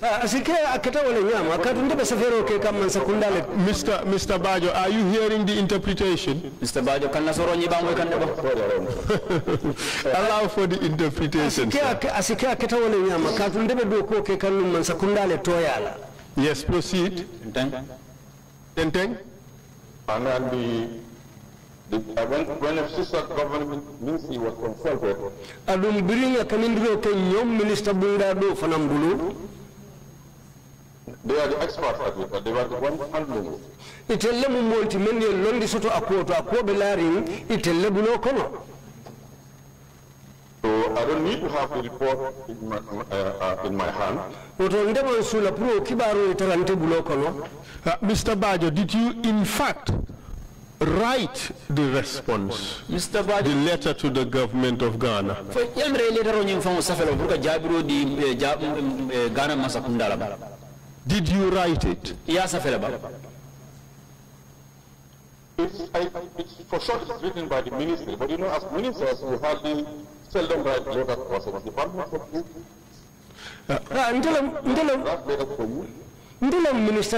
asike akata wala nyama katunde be safero ke kam man sakundale Mr. Mr. Bajo, are you hearing the interpretation? Mr. Bajo, kan nasoro ñi bangoy kan deba Allow for the interpretation. asike ak- asike akata wala nyama katunde be do ko ke kan man sakundale toyala Yes, proceed. Ten ten. And then the, the uh, when, when a sister government ministry was consulted, adum biringa kanindiro ke ñom ministre bunda do fanam bulu they are the experts at it, they were the ones handling it. itelle mu molti men ye londi soto akoto akobe larin itelle bulo kono So I don't need to have the report in my, uh, uh, in my hand. woto ndeman sula pro kibaro e tarante bulo kono Uh, Mr. Bajo, did you in fact write the response, Mr. the letter to the government of Ghana? fo yamre letero ñin fon safelo pour ka jabiro di ja- gana masa kundala ba Did you write it? Yes, safela ba It's, I, it's, for sure it's written by the ministry, but you know, as ministers, we hardly seldom write letters to us. The department of Youth ndelam ndelam write letters for you.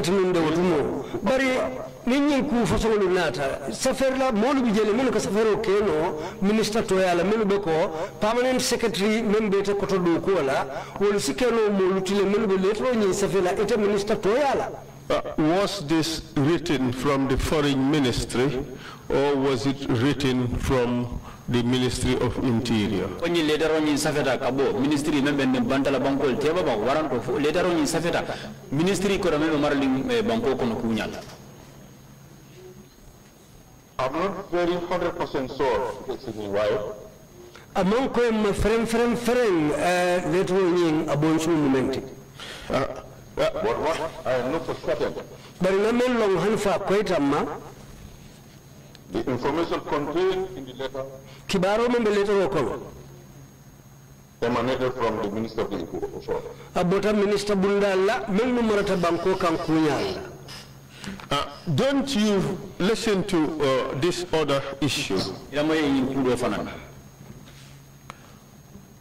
Tununde wotumo bari ku la bi jele keno permanent secretary men koto la wolu tile be was this written from the foreign ministry or was it written from the Ministry of Interior? ko ñin letero ñin safeta ka bo ministry men ben bantala bankol teba ba waranto fo letero ñin safeta ministry ko do men marali eh, banko kono kuñala I'm not very 100% sure it's in why. amon ko ma frem frem frem eh, letro ñin abon su mumenti But what I know for certain, bari na men long han fa koytamma the information contained in the letter kibaro men be letro kono emanated from the Minister of the Interior, for sure. abota ministre bundalla men nu marata banko kan kuñalla Uh, don't you listen to uh, this other issue?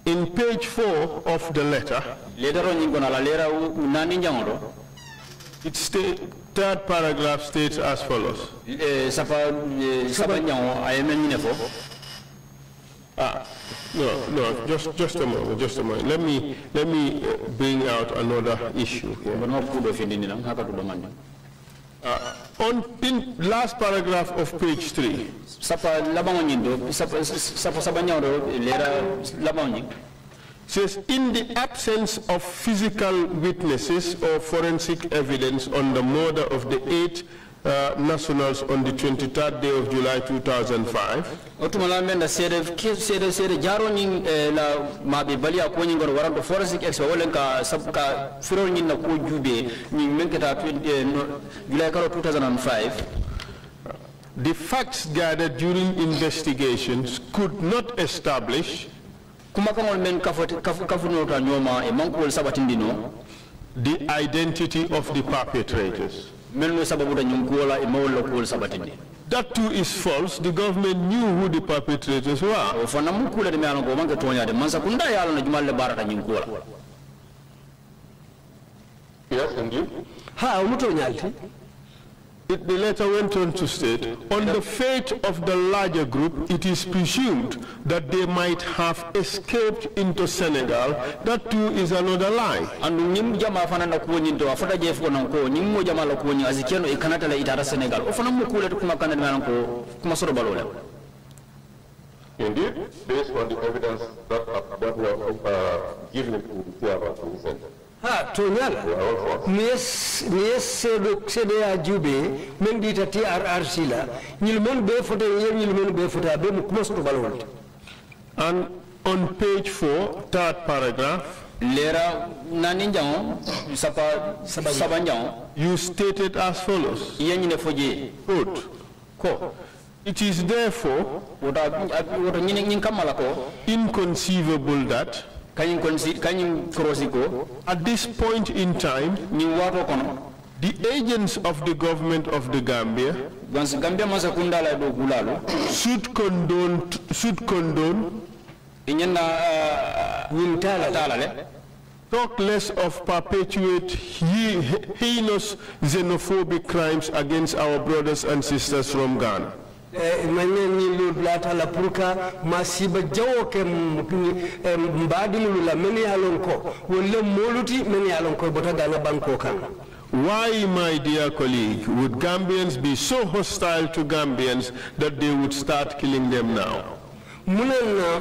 In page four of the letter, letero ñin kono ala lera nani jangodo it state, third paragraph states as follows. Ah, no, no, just, just a moment, just a moment. Let me, let me uh, bring out another issue here. bono kudo findini nan haka do mandi Uh, on, in last paragraph of page three, says, in the absence of physical witnesses or forensic evidence on the murder of the eight uh, nationals on the 23rd day of July 2005, o tuma la men da seede ke seede seede jaro ñin eh, la maɓe baliya ko ñin goto waranto forensic expert wala ka sab ka firol ñin na ko juube ñin men keta twen- eh, no- july 2005 the facts gathered during investigations could not establish kuma men kafunota ñooma e mankuwol sabatindino the identity of the perpetrators. Men no sababuta ñin kuwola mawol la kuwol sabatindi That too is false. The government knew who the perpetrators were. o fana mu kula de me alon ko manke kunda ya alon jumal le barata nyin kula Yes, indeed. ha umuto nyalti It, the letter went on to state, on the fate of the larger group, it is presumed that they might have escaped into Senegal. That too is another lie. andu ñim jama fana na ko ñin to afata je fo non ko ñim mo jama la ko ñi azikeno e la itara senegal o fana mu kula to kuma kanata me kuma soro balole Indeed, based on the evidence that, uh, that were uh, given to the Tiaba to listen. Ha to nyala. Ni yes ni yes sedo sedo ya jube men di tati rrc la ñil men be foto ye ñil men be foto be mu kuma soto balol And on page 4, third paragraph, lera nani jango sapa saba jango you stated as follows. yeñine foje. Quote, ko. It is therefore wota woto ñine ñin inconceivable that kañum konsi kañum korosi ko at this point in time, ñin wato the agents of the government of the Gambia gambia masa kundala do should condone should condone ñenna ñin uh, tala tala talk less of perpetuate he- heinous xenophobic crimes against our brothers and sisters from Ghana. Eh, manen ni lu blata la purka masiba jawo ke eh, mbadilulu la men yalon ko wolle moluti men yalon ko bota gana banko kan Why, my dear colleague, would Gambians be so hostile to Gambians that they would start killing them now? munen na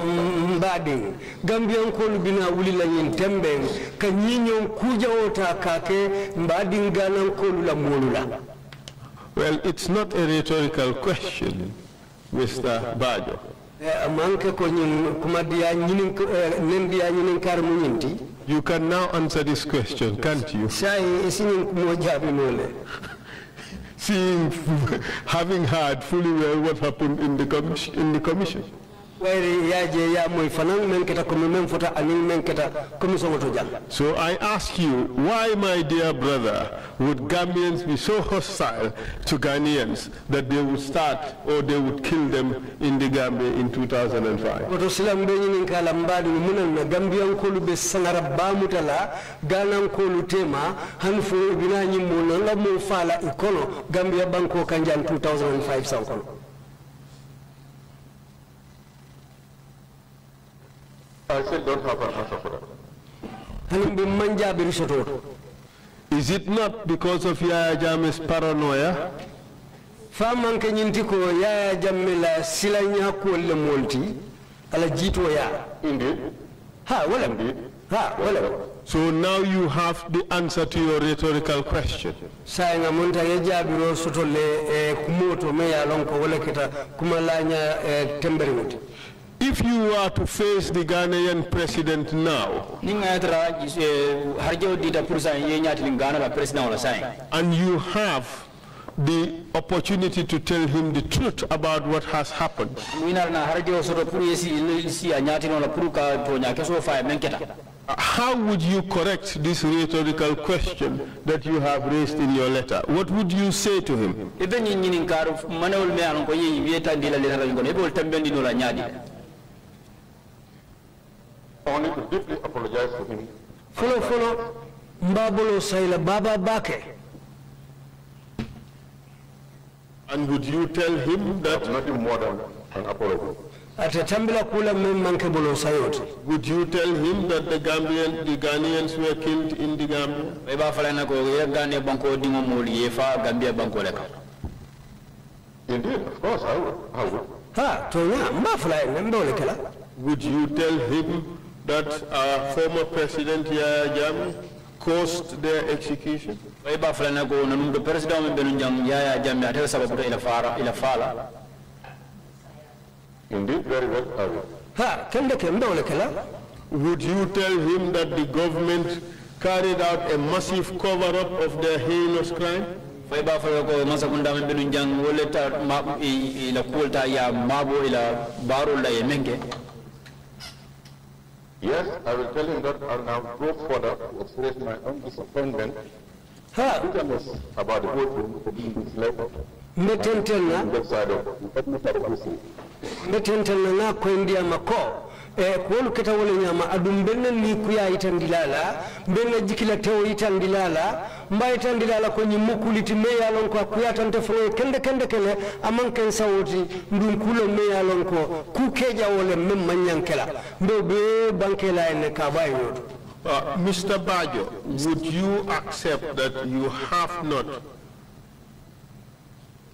mbadin gambiyan kolu bina wuli la ñin temben ka ñiñon kujawota kake mbadin ganan kolu la molu la Well, it's not a rhetorical question, Mr. Bajo. Eh, manke ko ñin kuma diya ñinin eh, nen diya ñinin kar mu ñinti You can now answer this question, can't you? sai eh, isinin mo jabi nole Seeing, *laughs* having heard fully well what happened in the, in the commission. Wayre yaje ya moy fanan men keta ko men fota anin men keta commission to jang So I ask you, why, my dear brother, would Gambians be so hostile to Ghanaians that they would start or they would kill them in the Gambia in 2005? woto silam be ñinin kala mbaɗi munan na gambiyan kolu be sangara bamutala ganan kolu tema han fo bina ñimmo nan la mo fala i kono gambia banko kanjan 2005 san kono I still don't have an answer for that. hanin be manjabiri sototo Is it not because of Yahya Jammeh's paranoia? famanke ñinti ko yaya jamme la silanya kuwol le molti ala jiito ya Indeed. ha wala ha wala So now you have the answer to your rhetorical question. sai nga monta ye jaabiro sotolle e eh, kumoto me ya lon wala kita kuma laña eh, tembere muti If you were to face the Ghanaian president now and you have the opportunity to tell him the truth about what has happened, how would you correct this rhetorical question that you have raised in your letter? What would you say to him? Be ñin ñinin kar manewol me alon ko yi wieta ndi la letara ngono be wol tambendi no la ñaadi Only to deeply apologize to him folo folo mbabolo sayla baba bake And would you tell him that nothing more than an apology. ate tambila kula men manke bolo sayote would you tell him that the Gambian the Ghanaians were killed in the Gambia? e ba fala na ko ye gane banko dingo mol ye fa gambia banko le ka Indeed, of course, I would. I would. ha to nya mba fula en mbole kala Would you tell him that our former president Yahya Jammeh caused their execution? e ba fala na ko nanum do president men benu jang yaya jamme ate sababu to ila fara ila fala Indeed, very well, I would. ha kende ke mbole kala Would you tell him that the government carried out a massive cover-up of their heinous crime? fay ba fala ko masa kunda men benu jang woleta ma i- ila kulta ya mabo ila baro la ye menke Yes, I will tell him that I'll now go further to express my own disappointment. Ha! Bitterness about the whole thing for being misled mbe tentenna that side of e ni kuya jikila mba yitandilala ko ñi mukkuliti me yalon ko a kuyatante fono kende kende kele bankela ene Uh, Mr. Bajo, would you accept that you have not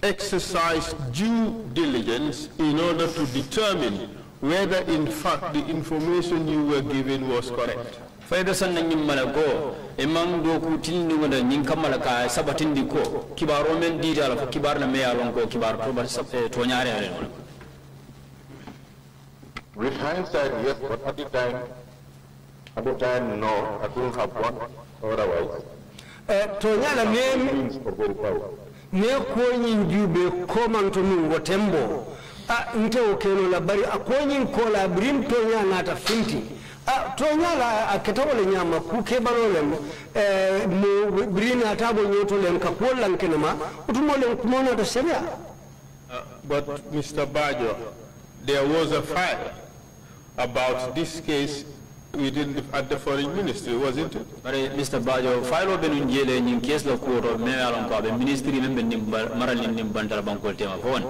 exercised due diligence in order to determine whether in fact the information you were given was correct? fayda sanna ñimmala go e man do ku tindiŋoda ñiŋ kammala ka sabatindi ko kibaro men diita la fo kibar na meya lon ko kibar toba eh, toñaare ale noon With hindsight, yes, but at the time, at the time, no, I couldn't have done otherwise. Eh, toñala ne Means for verify. ne koñin juube komanto min wo tembo a nte o keno la bari a koñin kola birin toña nata finti a toñala a ketawole ñama ku kebalolem eh, mo birin atabo ñotolem ka kuwol lankenema utumolem kumonata seria Uh, But Mr. Bajo, there was a file about this case within the, at the foreign ministry, wasn't it? bari mr bajo faylo be nun jeele ñiŋ kees la kuwoto me ye lon ko aɓe ministre men ɓe nim maralin nim bantala bankol tema fo won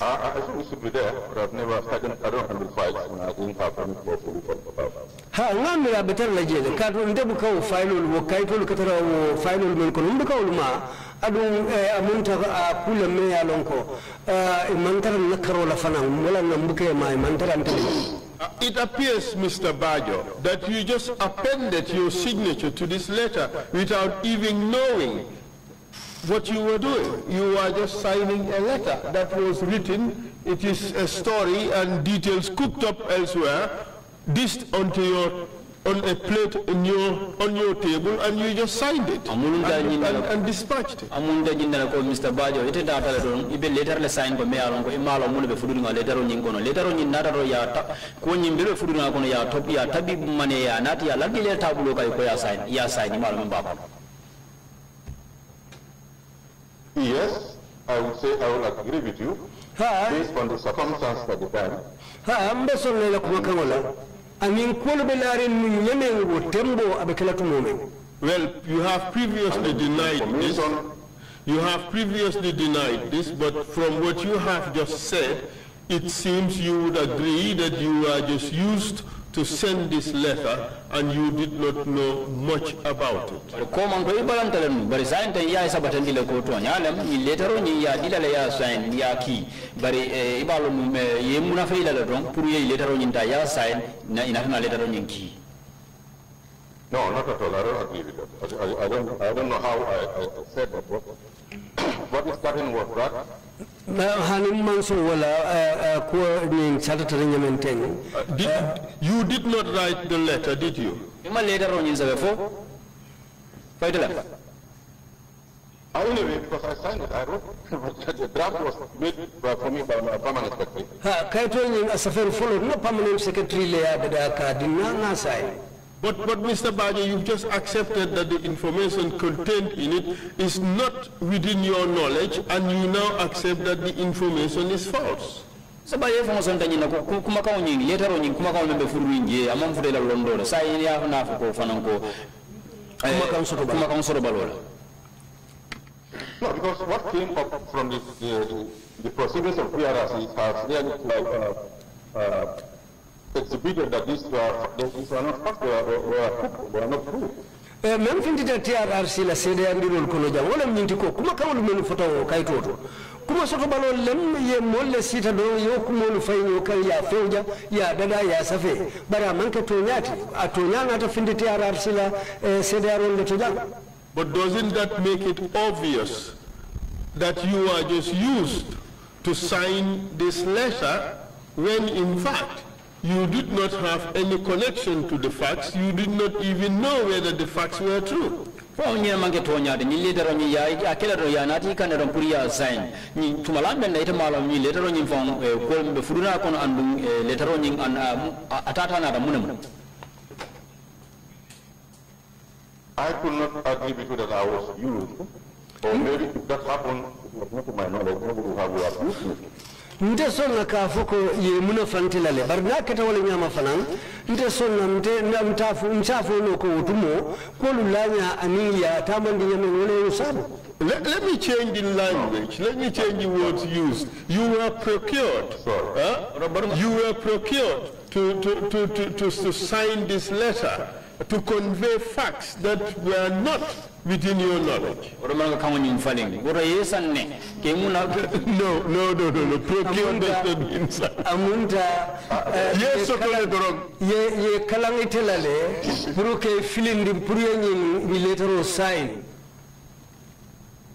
I, I I think it should be there, but I've never, I don't, I don't handle files, and I didn't have any for for about. ha ngamira betar la jeele kato ndebu kawo faylol wo kaytol katara wo faylol men kono mbe kawol ma aɗum e amunta a kule me ya lon ko e mantara nakkarola fanan wala na mbuke ma e mantara ntele Uh, It appears, Mr. Bajo, that you just appended your signature to this letter without even knowing what you were doing. You were just signing a letter that was written. It is a story and details cooked up elsewhere, dished onto your on a plate in your on your table, and you just signed it and, and, and dispatched it. amunda jindana ko mr bajo ite datale ɗon iɓe lettre le sign ko me alon ko imalo mune ɓe fuɗuɗiga lettre o ñing kono lettre o ñin natato ya ta ko ñin ɓeɗo fuɗuɗiga kono ya top ya tabi mane ya naati ya laddi le tabulo kay ko ya sign ya sign imalo Yes, I would say I will agree with you, based on the circumstances at the time. ha mbe sonnela kuma kaŋola amin kuwolu ɓe laaren min ñamen tembo aɓe kela Well, you have previously denied this. You have previously denied this, but from what you have just said, it seems you would agree that you are just used to send this letter and you did not know much about it. ko man ko ibalantale nu bari sign tan ya sabatandi le ko to nyalem ni lettre o ñi ya dilale ya sign ya ki bari e ibalo num ye muna fayla le don pour ye lettre o ñin ta ya sign na inatana lettre o ñin ki No, not at all. I don't agree with that. I, I, I don't, I don't know how I, I I said that. What, what is starting was that manso wala ko ñamen teŋ Did, uh, you did not write the letter, did you? ima lettre o ñin sabe fo faytala Uh, anyway, because I signed it, I wrote *laughs* the draft was made for me by my permanent secretary. ha kayto ñin a safere folo no permanent secretary le ya dada ka dinna na say But, but Mr. Bajo, you've just accepted that the information contained in it is not within your knowledge and you now accept that the information is false. saba ye fo son tanyina ko ku- kuma kaw ñing lettre o ñing kuma kaw membe furu ñi amam fu de la londo sa yin ya na fu ko fanan ko kuma kaw soto kuma kaw soto balola No, because what came up from the, the, the proceedings of TRRC has nearly like, uh, uh, exhibited that these were, these were not facts, they were, were, were not true. Eh, même fintita trrc la seedeyandirol kono jam wolam ñinti ko kuma kawlu men foto o kayto to kuma soto balol lem ye molle sita ɗo yo kumolu fayño kan ya fewja ya dada ya safe bara manque toñati a toñanata finde trrc la eh, seedeyarol le to jam But doesn't that make it obvious that you are just used to sign this letter when in fact you did not have any connection to the facts, you did not even know whether the facts were true? fo ñe manke toñade ñi lettre o ñi ya a kela do ya nati kane don pour ya sign ñi tumala men na ita malo ñi lettre o ñi fon eh, ko be furuna kono andum eh, lettre o ñi an ah, ah, atata na da munam I could not agree with you that I was used Or maybe if that happened, it was not to my knowledge, nobody would have accused me. Nte ka fo ko ye muna fantila le bari keta wala nte no ko wotumo ko lu laña ani ya wala yo sabu Let, let me change the language. Let me change the words used. You were procured. huh? You were procured to, to, to, to, to, to sign this letter to convey facts that were not within your knowledge. Oto manga kango nyum faling. Oto yesan ne. Ke muna. No, no, no, no, no. Procured does not mean amunta Yes, so kala dorong. ye ye kalangitela le pour que filindi pour ye ñin ñi letero sign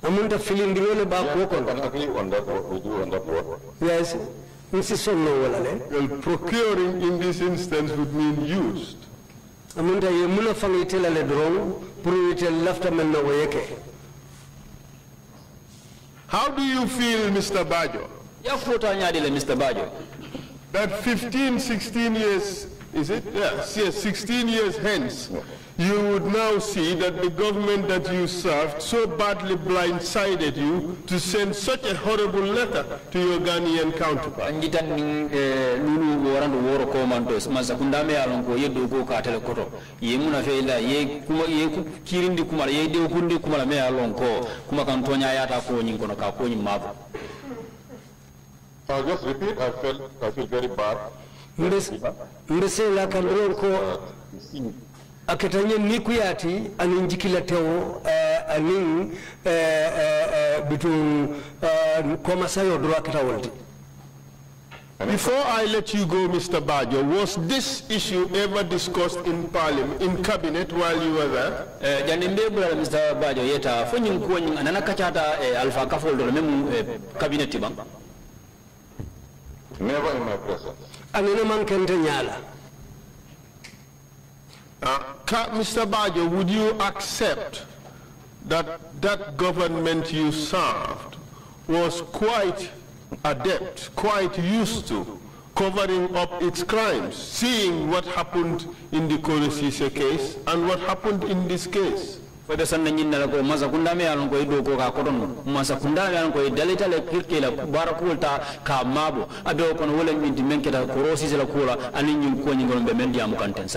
amunta filindi wala ba ko kon I agree on that, word, with you on that word. yes nsi sonno wala le Well, procuring in this instance would mean used. amunta ye muna fangitela le doron pour yite lafta men na woyeke How do you feel, Mr. Bajo? Ya kuota nyadi le Mr. Bajo. That 15, 16 years, is it? Yes, yes, 16 years hence, you would now see that the government that you served so badly blindsided you to send such a horrible letter to your Ghanaian counterpart. Anjitan ning eh, lulu warandu woro ko manto masa kundame alon ko yeddo ko ka tele koto. Ye muna fe ye kuma ye kirindi kuma ye de kundi kuma me alon kuma kan tonya yata ko nyin kono ka ko nyin mabo I'll just repeat, I felt, I feel very bad. mbese la kandron ko uh, akata ñen ni kuyati anin jikila tewo eh, anin eh, eh, eh, bitun eh, komasayo droit akata wolti Before I let you go, Mr. Bajo, was this issue ever discussed in Parliament, in Cabinet while you were there? eh jandi mbe bula Mr. Bajo yeta fo nyin ko nyin anana kachata eh, alfa kafol do mem eh, cabinet bang Never in my presence. anene man kente ñaala Uh, Mr. Bajo, would you accept that that government you served was quite adept, quite used to covering up its crimes, seeing what happened in the Koro Ceesay case and what happened in this case? ko masa ko ka masa kirkela bara kuolta ka abe la anin men kanten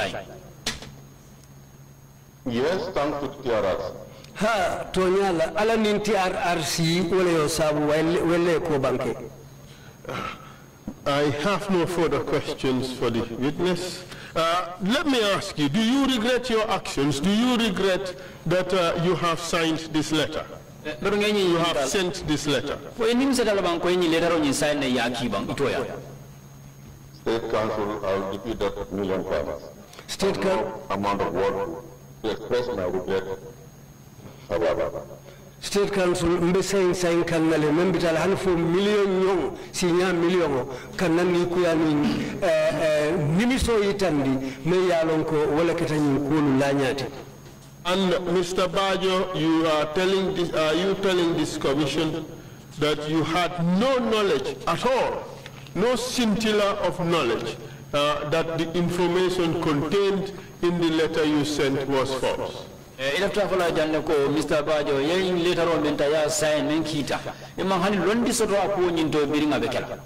Yes, thanks to TRRC. ha to ñaala ala nin trrc wala yo saabu welle welle ko banque I have no further questions for the witness. Uh, let me ask you, do you regret your actions? Do you regret that uh, you have signed this letter? You have sent this letter. ko nim setala ban koye ñin letaro ñin sayne ya kiban itoya State Council, I will repeat that million times. State Council. Amount of words state council mbe sayin sayin kannale men bitala han million ñong si ña million o kannan ni kuya ni eh, eh, nimiso me wala lañati And Mr. Bajo, you are telling this, are you telling this commission that you had no knowledge at all, no scintilla of knowledge uh, that the information contained in the letter you sent was false? Eh, e ilafta fala jande ko mr bajo yeyin letaro men ta ya sayin men kita e eh, man hani londi soto a ko ñin to biringa be kala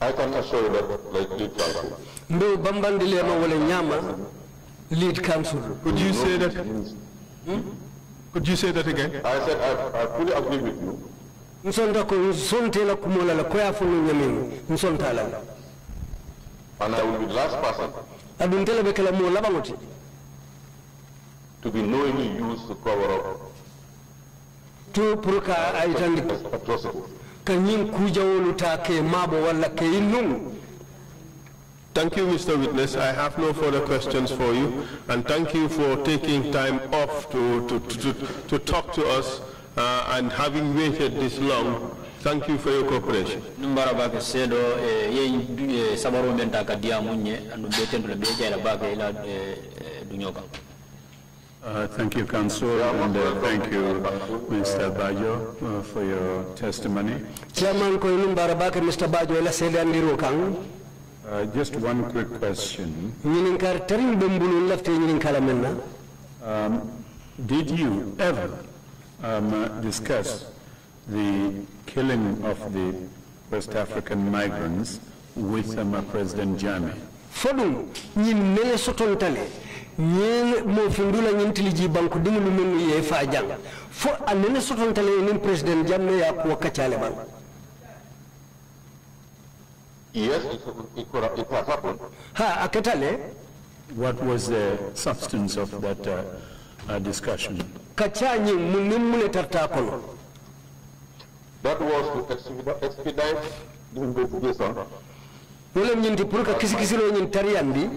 I can assure you that, like lead counsel. mbe bambandilema wala ñama lead counsel Could you say that? Hmm? Could you say that again? I said I, I fully agree with you. Nsonta ko nsontela kumola la koya funu ñamin nsontala And I will be the last person adun tele be kala mo labaŋoti to be knowingly used to cover up to pour ka ayitandi atrocity. ka ñin kujawolu ta ke maabo walla ke yinnum Thank you, Mr. Witness. I have no further questions for you, and thank you for taking time off to, to, to, to, to talk to us and having waited this long. Thank you for your cooperation. numbara bake seedo sabaro men ta munye andu be tendo be jayla bake ila duño Uh, Thank you, Counsel, and uh, thank you, Mr. Bajo, uh, for your testimony. chairman ko num bara mr bajo la sede andiro kan Uh, Just one quick question. ñinin kar tarin be mbulu lafte ñinin menna Um, did you ever um, uh, discuss the killing of the West African migrants with um, uh, President Jammeh? fodum ñin mele sotontale ñin mo findula ñin tiliji banko dingulu men ye fa jang fo anene sotontale nin president jamme ya ko kacale ban Yes, it, it, could have, it has happened. ha aketale What was the substance of that uh, uh, discussion? Kacha ñin mun nin mune tarta kono That was to expedite, expedite the investigation. Wala ñinti pour ka kisi kisiro ñin tariyandi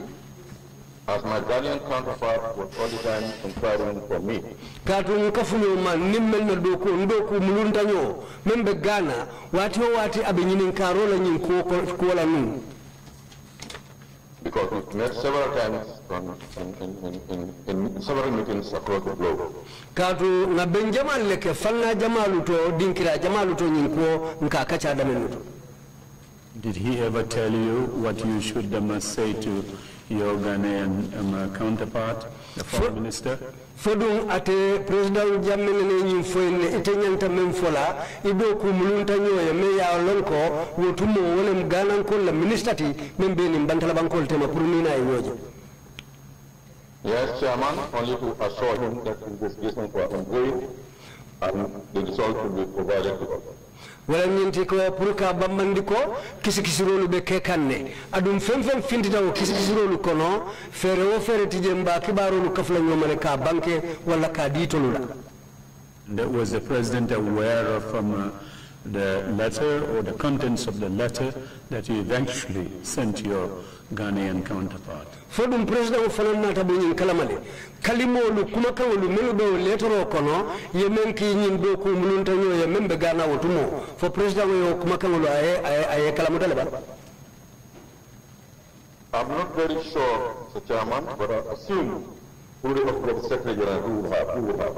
as my Ghanaian counterpart was all the time inquiring for me. kaatu nkafuño ma nin mel na do ko ndo ko muluntaño men be gana wati o wati abe ñinin karo la ñin ko ko wala nun Because we've met several times in, in, in, in, several meetings across the globe. kaatu nga ben jamal le ke fanna jamalu to dinkira jamalu to ñin ko nka kaca damen Did he ever tell you what you should um, say to your Ghanaian um, counterpart, the foreign minister? Fodum ate president jammene ne ñin foyne ite ñanta men fola ido ku mulunta ñoya me ya lon ko wotumo wolem ganan ko la ministati men be ni bantala bankol tema pour ni na yoje Yes, Chairman, only to assure him that investigation for ongoing and the result will be provided to us. Wala ko be adum o kono wo tije mba kibarolu kafla ka wala ka And Was the president aware of uh, the letter or the contents of the letter that you eventually sent your Ghanaian counterpart? Fodum ɗum o fanan nata bo ñin kalamale kalimolu kumakaŋolu menu be o letoro kono ye men ki ñin do ku mulunta ye men be gana wo tumo fo président yo kumakaŋolu aye aye kalamuta le bala I'm not very sure, Mr. Chairman, but I assume who the Secretary General who will have, who will have.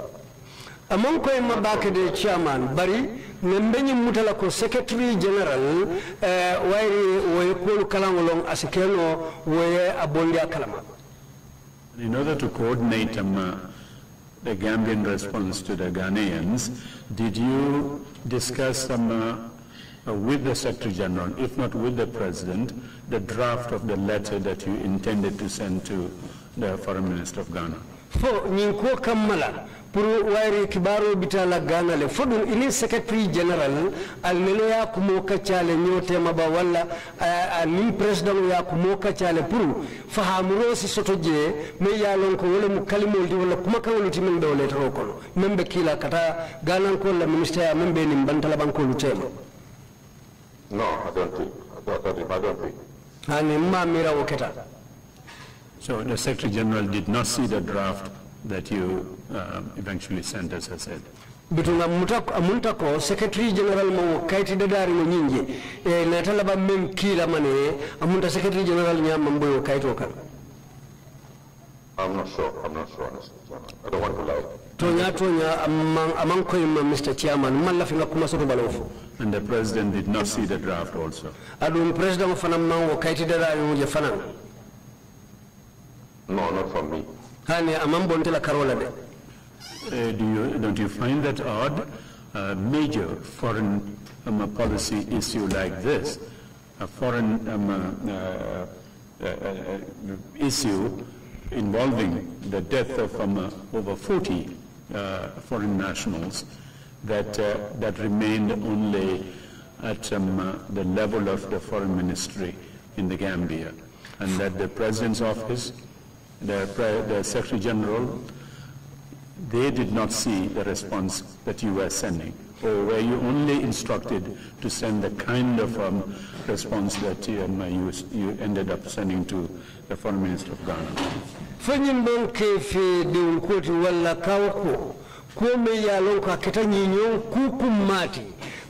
Amon koye mabake de chairman bari men beñi mutala ko secretary general eh, wayri woye kuolu kalaŋolon asikeno woye a bondi a kalama In order to coordinate um, uh, the Gambian response to the Ghanaians, did you discuss um, uh, uh, with the Secretary General, if not with the President, the draft of the letter that you intended to send to the Foreign Minister of Ghana? fo ñin ko kammala pour wayri kibaro bitala gana le. Fo ɗum ini secretary general al nene ya kumo kaccale ñotema ba walla a nin président ya kumo kaccale pour fahamuro si soto je mais ya lon ko wala mu kalimol di walla kuma kawolu ti men ɓe o letaro kono men ɓe kiila kata ganankol la ministère men ɓe nin bantala bankolu tema No, I don't think. I don't, I don't, I don't think. hani ma mira o So the Secretary General did not see the draft that you um, eventually sent, as I said. bitunga muta amunta ko secretary general mo kayti dadari mo nyinje e na talaba men kila mane amunta secretary general nyam mambo kayto kan I'm not sure. I'm not sure, Mr. I don't want to lie. tonya tonya amman amman koy ma mr chairman man la fi nga kuma soto balofo And the President did not see the draft also. adum president fanam man wo kayti dadari mo je fanan No, not from me. Uh, do you, don't you find that odd? A major foreign um, uh, policy issue like this, a foreign um, uh, uh, uh, uh, issue involving the death of um, uh, over 40 uh, foreign nationals that, uh, that remained only at um, uh, the level of the foreign ministry in the Gambia, and that the President's office, the, the Secretary General, they did not see the response that you were sending? Or were you only instructed to send the kind of um, response that um, you, you ended up sending to the Foreign Minister of Ghana? fanyin don ke fe de koti walla kawo ko me ya lon ka keta nyinyo ku mati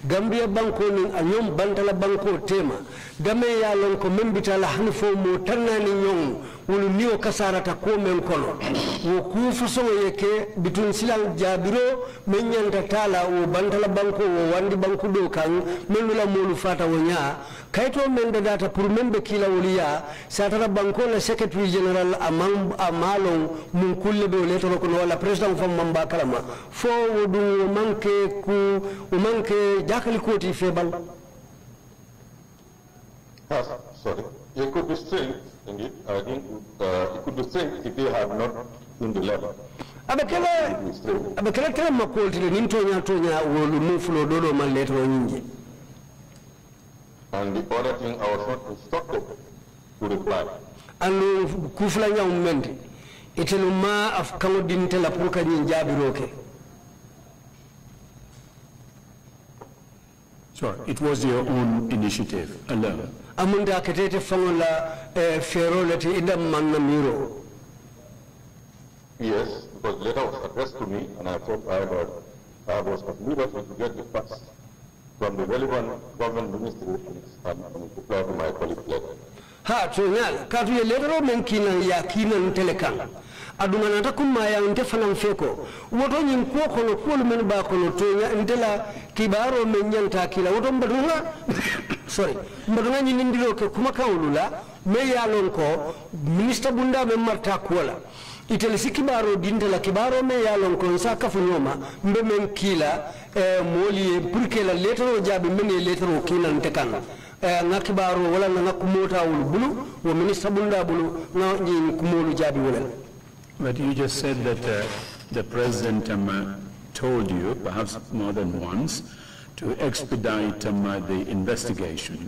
gambia banko nin a ñom bantala banko tema game ya lon ko membitala hani fo mo tannani ñong wolu niyo kasarata ko men kono wo ku façon yeke bitun silan jabiro men ñanta tala wo bantala banko wo wandi banku do kan men la molu fata wo nya kayto men da data pour men be kila woliya satara banko la secretary general amang amalon mun kulle be le to ko wala president fam mamba kalama. Fo wo dum wo manke ku wo manke jakali koti febal. Ah, sorry. It could be strange, indeed. I think uh, it could be strange if they have not been the level. abe kele abe kele kele makolti le nin tonya tonya wolu mu fulo dodo man le to nyinje And the other thing, I was not instructed to reply. anu kufula nyaw mendi itelu ma af kango dinte la pour ka nyin jabiro ke Sorry, it was your own initiative alone. Amunda ketete fango la eh, fero lati idam man miro Yes, because the letter was addressed to me, and I thought I, was, I was liberty to get the pass from the relevant government ministry and, and reply to my colleague's letter. ha to nyal katu ye letero men kinan ya kinan telekan aduma nata kumma ya nte fanan feko woto nyin ko kono ko men ba kono to nte la kibaro men nyanta kila. Woto mbadunga *coughs* sorry mbadunga nyin ndiro ke kuma kawlula me ya lon ko minister bunda men marta kola itele si kibaro dintela kibaro me ya lon ko sa kafu nyoma mbe men kila e moli pour que la letero jabi men ye o kila nte kan nga kibaro wala nga kumota wul bulu wo ministre bunda bulu nga nyin kumolu jabi wala But you just said that uh, the president um, uh, told you, perhaps more than once, to expedite um, uh, the investigation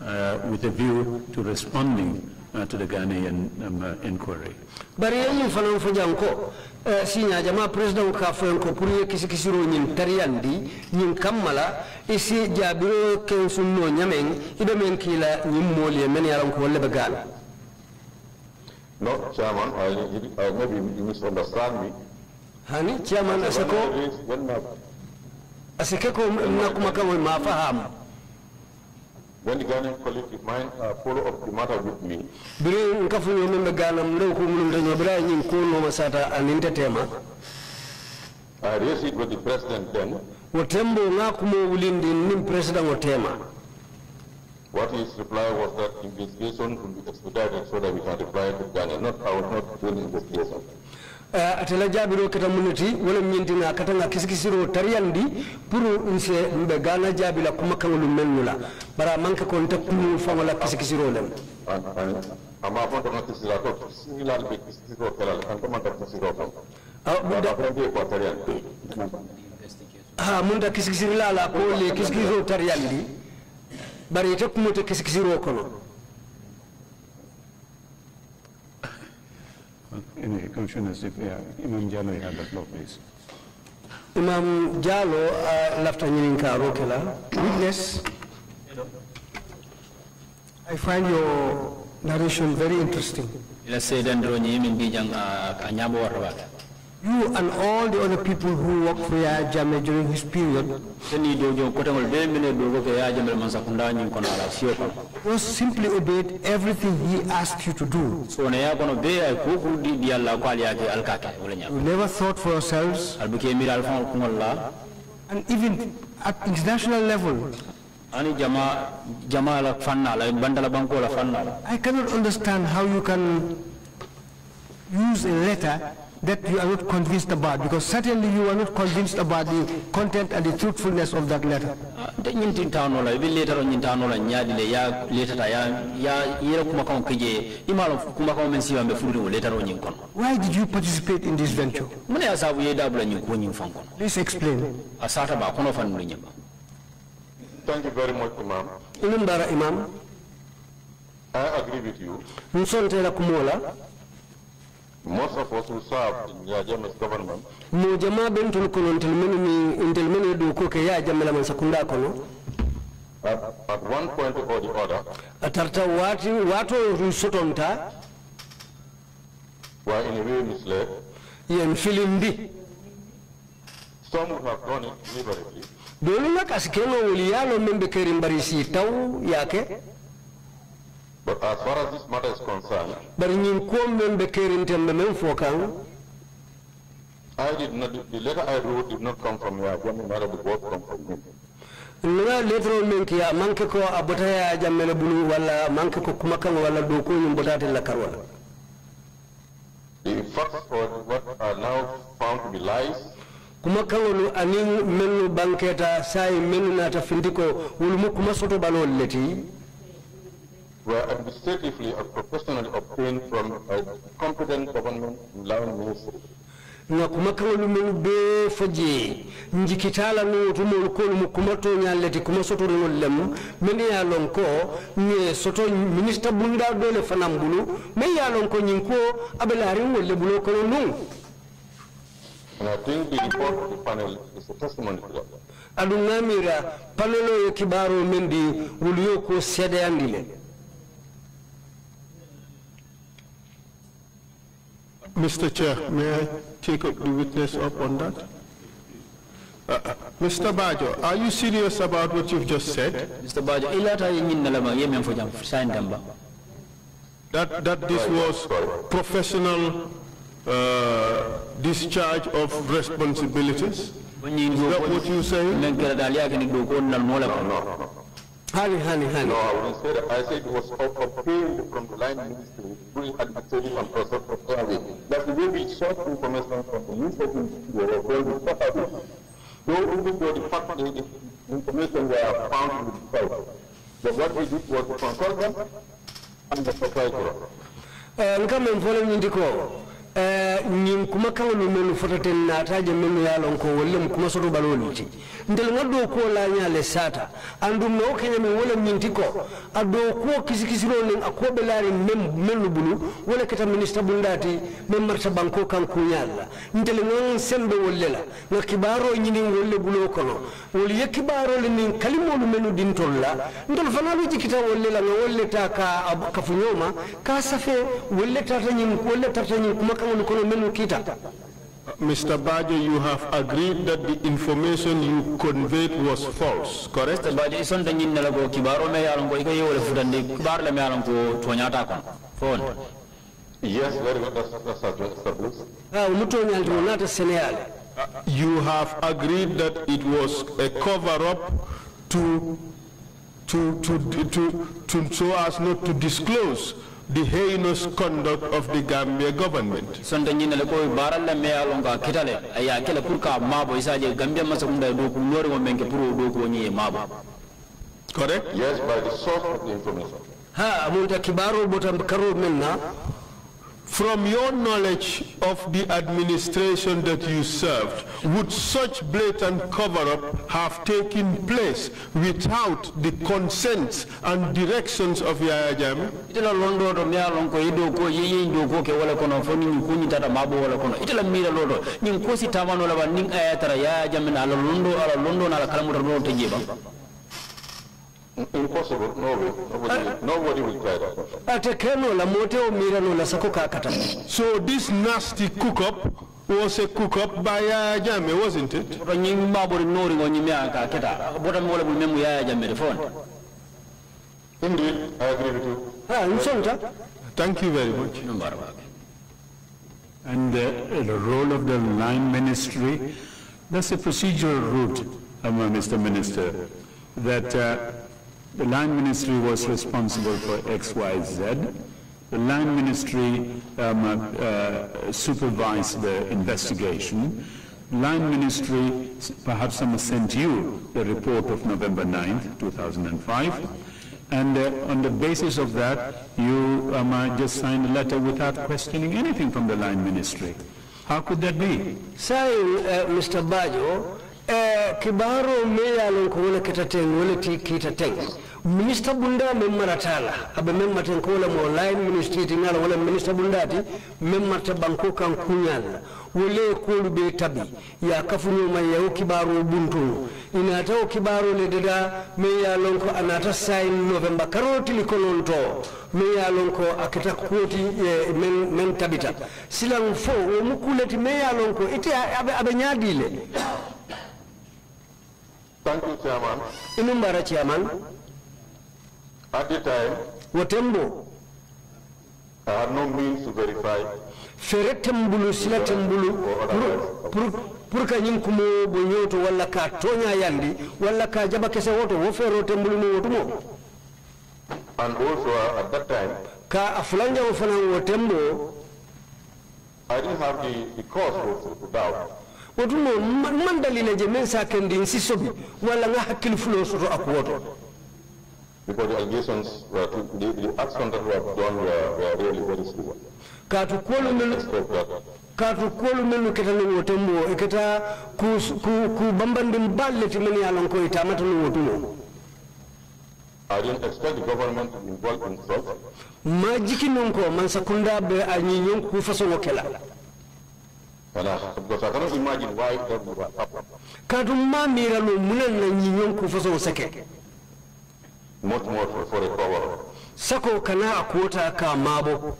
uh, with a view to responding uh, to the Ghanaian um, uh, inquiry. bari yanyin fanan fo janko sinya jama president ka fo ko pour ye kisi kisiro nyin tariyandi nyin kammala isi jabiro ken sunno nyamen ibe men kila nyin moli men yaran ko No, Chairman, I, I maybe you misunderstand me. hani chairman When asako I raised- when my asike ko na kuma kan ma faham When the Ghanaian colleague of mine uh, follow up the matter with me, biri nkafu yo men be ganam ndo ko mulum dañu bira nyin ko no masata aninte tema. I raised it with the president then. wo tembo nga kumo wulindi nim president o tema What his reply was that investigation will be expedited so that we can reply to Ghana. Not, I was not doing investigation. uh, atela jaabiro kata muniti wala mintina kata nga kisikisiro tariyandi pour nse mbe gana jaabila kuma kaŋolu mennu la bara manke ko nte kumu faŋo la kisikisiro lem And, and I'm about to notice that of similar big physical kelal and come under physical from. I'm apparently equatorial. ha munta kisikisiri la la ko le kisikisiro tariyandi bari ite kumute kisikisiro kono ini Commissioners, if, ya Imam Jalo, ya have the floor, please. imam jalo uh, lafta ñinin karo Rokela. Witness, I find your narration very interesting. ila seedan dronyi min bijang a ñabo warta ba You and all the other people who worked for Jammeh during his period was simply obeyed everything he asked you to do. You never thought for ngolla and even at international level, I cannot understand how you can use a letter that you are not convinced about, because certainly you are not convinced about the content and the truthfulness of that letter. de ñintin tawno la be letaro ñin tawno la ñaadi le ya letata ya ya yera kuma kan kije imalo kuma kan men siwa be furi wo letaro ñin kono Why did you participate in this venture? mun ya sabu ye dabula ñin ko ñin fan kono Please explain. asata ba kono fan ñin ba Thank you very much, Imam. inum bara imam I agree with you. nsonte la kumola Most of us who serve in Yajame's government mo jama bentol kono ntel menu ni ntel menu do ko ke ya jamela man sakunda kono at, at one point or the other atarta watu watu rusotonta. were in a way misled. yen filindi Some would have done it deliberately. dolu na kasikeno uliyalo membe kerim yake. si taw yake But as far as this matter is concerned, bari ñin ko membe kerim tembe men fo kan I did not, the letter I wrote did not come from your government, rather the vote come from me. nga letro men ki ya manke ko abota ya jammele bulu wala manke ko kuma kan wala do ko ñum botate la karwala The facts or what are now found to be lies. Kuma kaŋolu aniŋ mennu banketa sayi mennu na finti ko wolu mu kuma soto balol le ti were administratively or professionally obtained from a competent government line ministry. na kuma kaŋolu mennu bee fo jee njikitala nu tumolu kolu mu kuma toñal le ti kuma sotoriŋol lem men ye a lon ko ŋe soto minista bunda dole fanam fanaŋ bulu men ye a lon ko ñiŋ ko abe laariŋol le bulo kono nuŋ And I think the report of the panel is a testimony to that. ŋa panelo yo kibaro mendi, di wolu yo ko seedeyandi Mr. Chair, may I take up the witness up on that? Uh, uh, Mr. Bajo, are you serious about what you've just said? Mr. Bajo, ilata yin nalama yemen fo jam sain damba. That, that this was professional uh, discharge of responsibilities? Is that what you're saying? Honey, honey, honey. No, I wouldn't say that. I said it was ob- obtained from the line ministry during administrative and process of airway. That's the way we sought information from the ministry were going to Saturday. Though even though the fact the the information were found in the site. But what we did was to consult them and the proprietor. Eh, nka men fole ñindi ko ñin kuma kaŋolu mennu fotaten naataje mennu ye a lon ko wollem kuma soto balolu ti ntel ŋa doo kuwo laañale saata andum na wo keñamin wo le ñinti ko a doo kuwo kisikisiro nin a kuwo be laari men mennu bulu. Wo le keta minista bundaati men marta banko kan kuñal la ntel ŋa sembe wolle la ŋa kibaaro wolu le buloo kono. Wolu ye kibaarolu nin kalimolu mennu dintol la ntol fanalu jikita wolle la ŋa wolle taa ka a kafuñoma ka safe wolle tata wolu le tarta ñiŋ kuma kaŋolu kono mennu kita Mr. Bajo, you have agreed that the information you conveyed was false, correct? Mr. Bajo, ison da yin nalago kibaro me yalan ko ikaye wala futande kibar la me yalan ko tonyata kon. Fon. Yes, very good. That's, that's established. ah umutoñalti wo naata sénéyale You have agreed that it was a cover-up to, to, to, to, to, so as not to disclose the heinous conduct of the Gambia government. Sonda yin nalago baral la me yalan ko kitale aya kala pour ka mabo isaje gambia masakunda do ko lori mo menke pour do ko nyi mabo. Correct? Yes, by the source of the information. ha amunta kibaro bota karo men na From your knowledge of the administration that you served, would such blatant cover-up have taken place without the consent and directions of Yahya Jammeh? ke mabo kono mira la jamina ala na ala kalamu do te jeba. Impossible. No way. Nobody, nobody will try that. ate keno la mote o mirano la sako ka So this nasty cook-up was a cook-up by Yahya Jammeh, wasn't it? to nyi mabo nori ngo nyi me aka bota mo wala memu ya jambe fon. Indeed, I agree with you. ha nsonta Thank you very much. And uh, the role of the line ministry, that's a procedural route, uh, Mr. Minister, that uh, the land ministry was responsible for X, Y, Z. The land ministry um, uh, supervised the investigation. Land ministry, perhaps some sent you the report of November 9th, 2005. And uh, on the basis of that, you um, uh, just signed a letter without questioning anything from the land ministry. How could that be? sai uh, mr bajo kibaro me yalon ko wala kita ten wala ti kita ten minister bunda men maratala abe men maten ko wala mo line ministry ti ngala wala minister bunda ti men marta banko kan kunyal wole kolu be tabi. Ya kafunyo ma yaw kibaro buntu ina taw kibaro le dada me yalon ko anata sign november. Karoti li konon to me yalon ko akita koti e, men, men tabita. Silan fo wo mukuleti me yalon ko ite abe, abe nyadile. Thank you, Chairman. inumbara chairman At the time, Watembo. I had no means to verify fere tembulu sila tembulu pour pour pour ka ñing kumo bo ñoto walla ka toña yandi walla ka jaba kese woto wo fero tembulu no wotumo And also, uh, at that time, ka afulanja wo fanan wotembo I didn't have the, the cause to doubt. Wotumo man man dalila je men sa kendi nsi sobi walla nga hakkil fulo soto ak woto Because the allegations were, too, the, the actions that were done were, were really very severe. kaatu kuolu melu Except that kaatu kuolu melu keta ni wotembo e keta ku ku ku bambandi balleti men ya lon ko itamata no wotumo I didn't expect the government to be involved in such. ma jiki non ko man sakunda be a ñiñon ku I, because I cannot imagine why that would have happened. kaatu ma mira no munan na ñiñon ku sake Much more for, for a cover. sako kana a kota ka mabo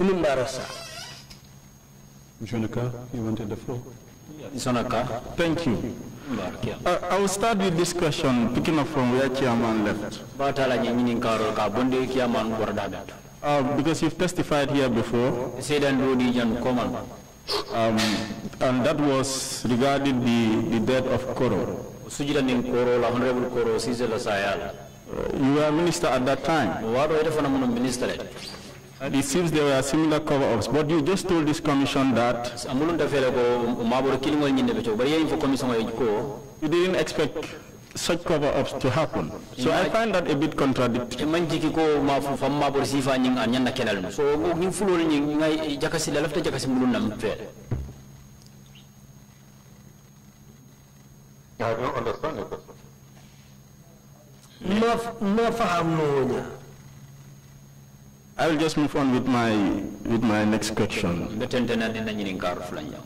inin barasa Jonaka, you wanted the floor? Sonaka. Thank you. Uh, I will start with this question, picking up from where Chairman left. Batala nyini karo ka bonde kiaman borda Uh, because you've testified here before. Sedan Rodi Jan Koman. Um, and that was regarding the, the death of Koro. Sujida nin Koro, la Honorable Koro, Sisela Sayala. Uh, you were a minister at that time. Waro ite fana muno minister. And it seems there were similar cover-ups, but you just told this commission that Amulun da fele ko maboro kilingol nyinde beto, bari yin fo commission ko you didn't expect such cover-ups to happen. So I find that a bit contradictory. man jiki ko ma fu fam maboro sifa nyin an nyanda kelal no. So go nyin fulol nyin ngai jakasi la lafta jakasi mulun nam fele. I don't understand it. ma ma faham no nya I will just move on with my with my next question. Betentena dina nyini karo fulanja.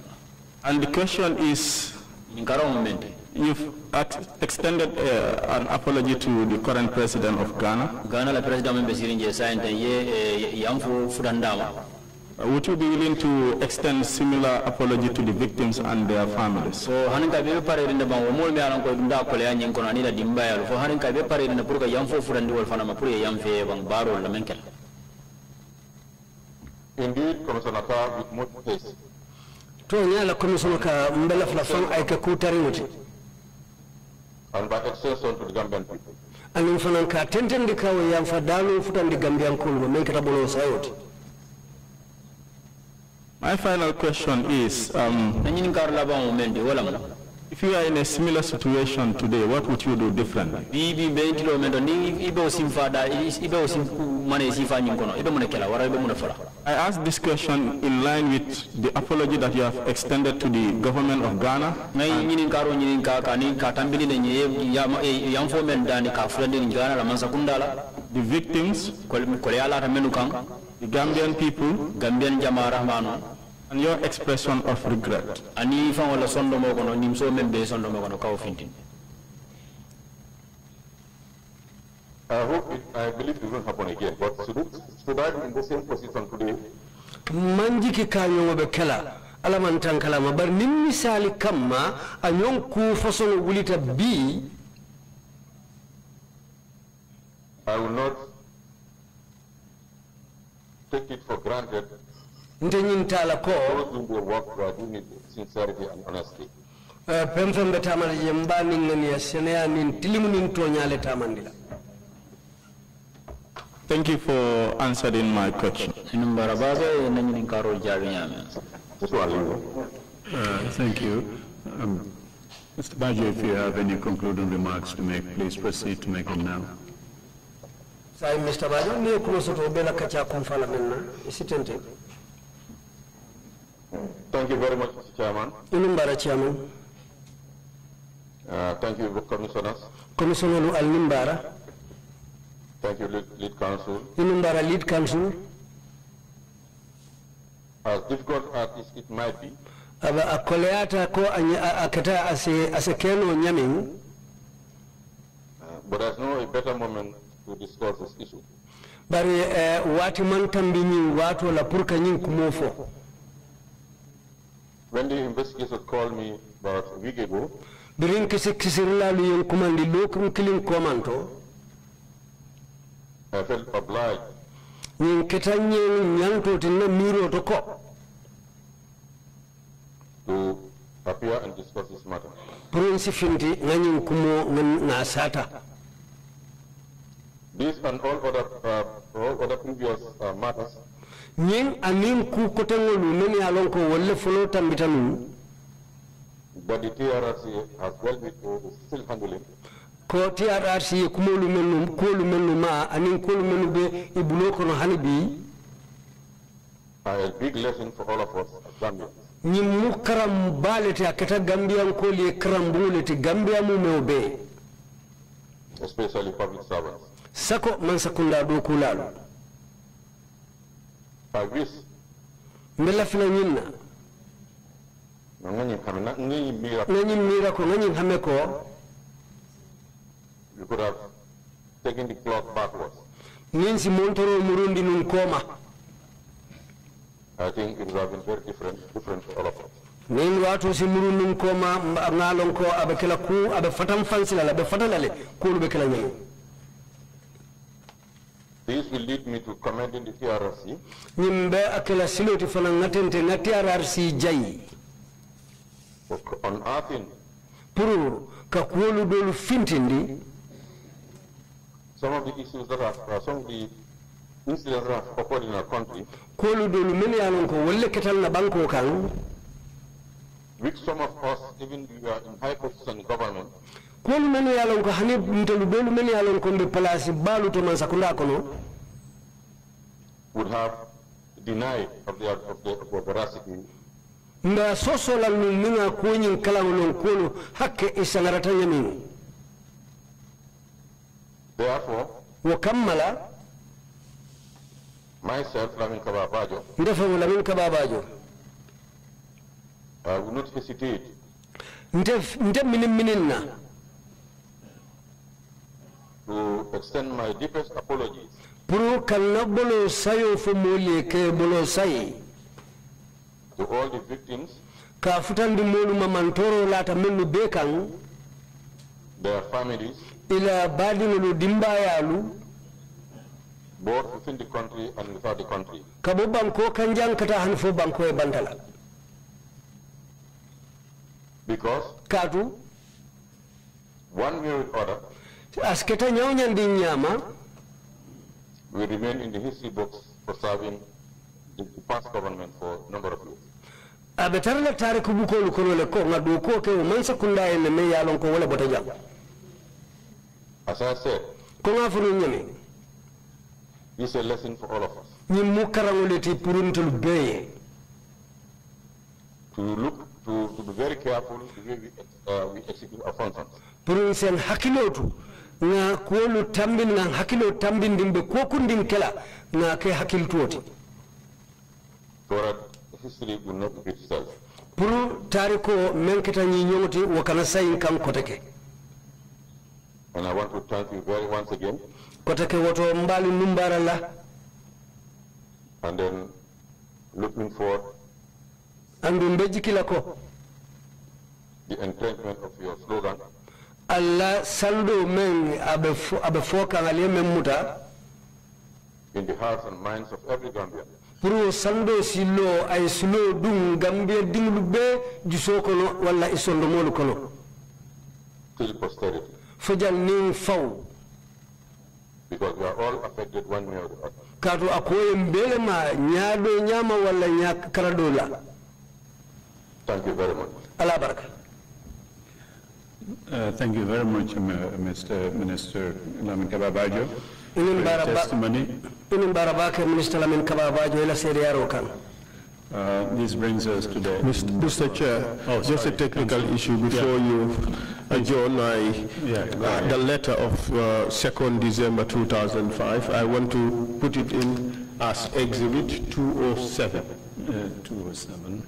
And the question is, Nkaro momente. You've at- extended uh, an apology to the current president of Ghana. Ghana la president membe sirinje sainte ye yamfo fudandama. Uh, Would you be willing to extend similar apology to the victims and their families? So hanin ka be pare rinda ban wo mol me alan ko dunda ko le anyin kono ani la dimba ya fo hanin ka be pare rinda pour ka yamfo fudandi wol fana ma pour ye yamfe ban baro la menkel. Indeed, Commissioner Carr, with much haste, to nya la commission ka mbela fla fan ay ka kutari wuti and by extension to the Gambian people, anin fanan ka tentendi ka wo yam fa dalu futandi gambian kulma men ka tabolo sayoti My final question is, um, Nanyin kar la ban momente wala mo. if you are in a similar situation today, what would you do differently? Bi bi mendo ni ibe o ibe o mane sifa kono ibe mo kela wara ibe mo fala. I ask this question in line with the apology that you have extended to the government of Ghana. ngai nyinin karo nyinin ka ka ni ka nye yam men dani ka fulande ni gana la mansa kundala The victims, ko ko ta menu the Gambian people, gambian jama rahmano and your expression of regret. ani fa wala sondo mo kono nim so sondo mo kono kaw fintin I hope it, I believe it won't happen again, but should, it, should I in the same position today? manjiki ka ñoŋo be kela ala man tan kalama bari nin misali kamma a ñoŋ ku façon wulita bi I will not take it for granted nte ñin tala ko those doing their work who are doing it with sincerity and honesty. pen fen be tamala je mba nin ŋaniya seneya nin tilimu nin toñale tamandi la Thank you for answering my question. num barababe na nyinin karo jabi nyame Just one leave. Uh, thank you. Um, Mr. Bajo, if you have any concluding remarks to make, please proceed to make them now. say mr bajo ni kuno soto be la kaca kum fala men na isitente Thank you very much, Mr. Chairman. inum bara ciaman Uh, thank you, commissioners. commissionnaire al nim Thank you, lead, lead counsel. inum bara lead counsel As difficult as it, might be, aba a koleyata ko a ña- a- a kata ase ase keno ñamin uh, but there's no a better moment to discuss this issue. bari eh, wati man tambi ñin wato la pour que ñin kumo fo When the investigators called me about a week ago, birin kisi kisirilalu yen kumandi lokum kilin komanto I felt obliged. Ñin keta ñen ñantoti na miro to ko. To appear and discuss this matter. pour en sifinti nga ñin kumo nga- nga sata This and all other, uh, all other previous uh, matters ñin anin ku kotengolu men ya lon ko wolle folo tambita nu that the TRRC has with or still handling. Ko TRRC ye kumolu mennu kolu mennu ma anin kolu mennu be ibulo kono hani bi are a big lesson for all of us as Gambians. ñin mu karam balete a keta gambiyan kolu ye karam buleti gambiya mu mew be. Especially public servants. sako man sakunda do kulalu I wish mbela fila ñin na ngani kamina ngani mira nga ñin mira ko nga ñin hame ko? You could have taken the clock backwards. si montoro murundi nun I think it would have been very different, different for all of us. nin wato si muru nun koma mba- ngalon ko abe ku abe fatan fansila abe fatalale kulu be kala ñin This will lead me to commending the TRRC ñin be akela siloti fana ngatente ngati RRC jayi for unearthing pour ka kuwolu dolu fintindi. Some of the issues that have, uh, some of the incidents that have occurred in our country, kuwolu dolu men ye lon ko ketal na banko kan. Which some of us, even we are in high position in government, kuwolu men ye lon ko hani ntelu dolu men ye lon ko mbe place balu to man sakunda kono? Would have denied of the, of the, of the veracity mba sosolal nun minga koñin kalaŋo lon kolu hakke i saŋarata ñamin Therefore, wo kammala myself, Lamin Kababajo, ndefaŋo lamin kababajo. I will not hesitate. Nte nte minin minin na to extend my deepest apologies. Bolo sayo fo ke bolo sayi. To all the victims, ka futandi moolu mamantoro laata mennu bee their families, ila dimbayalu both within the country and without the country. ka bo banko kan kata hani fo banko ye bantala. Because kaatu one way or other, asketa ñawñandi ñaama we remain in the history books for serving the, past government for a number of years. aɓe tarla tariku bukolu kono le ko ŋa ɗo ko ke o man sakunda en me yalon ko wala bota jam. As I said, ko fono ñami this is a lesson for all of us. Ñin mu karaŋole ti puruntolu beye. To look, to, to be very careful the way we, uh, we execute our functions. pour sen hakkilotu ŋa kuwolu tambin ŋa hakkilo tambindin ɓe kokundin kela ke hakkiltuwoti so that history will not repeat itself. pour tariko men keta ñi ñoŋoti wo sayin kan kote And I want to thank you very once again, kote ke woto mbaali numbara la and then looking forward andu mbe jikila ko the entrenchment of your slogan, alla saldo men aɓe fo aɓe fo men muta in the hearts and minds of every Gambian. pour sando sillo ay silo ɗum gambia dinglu be juso kono walla e sondomolu kono till posterity, fojal nin faw because we are all affected one way or the other. kato a mbele ma ñaaɗo ñaama walla ña karaɗo Thank you very much. ala baraka Uh, Thank you very much, um, uh, Mr. Minister Lamin Kaba Bajo, for your testimony. inin bara bake ministre lamin kaba bajo ila seede yaro kan Uh, This brings us to the... Mr. Chair, Oh, just a technical Councillor. issue before Yeah. you adjourn. I, Yeah, uh, the letter of uh, 2nd December 2005, I want to put it in as Exhibit 207. Uh, 207.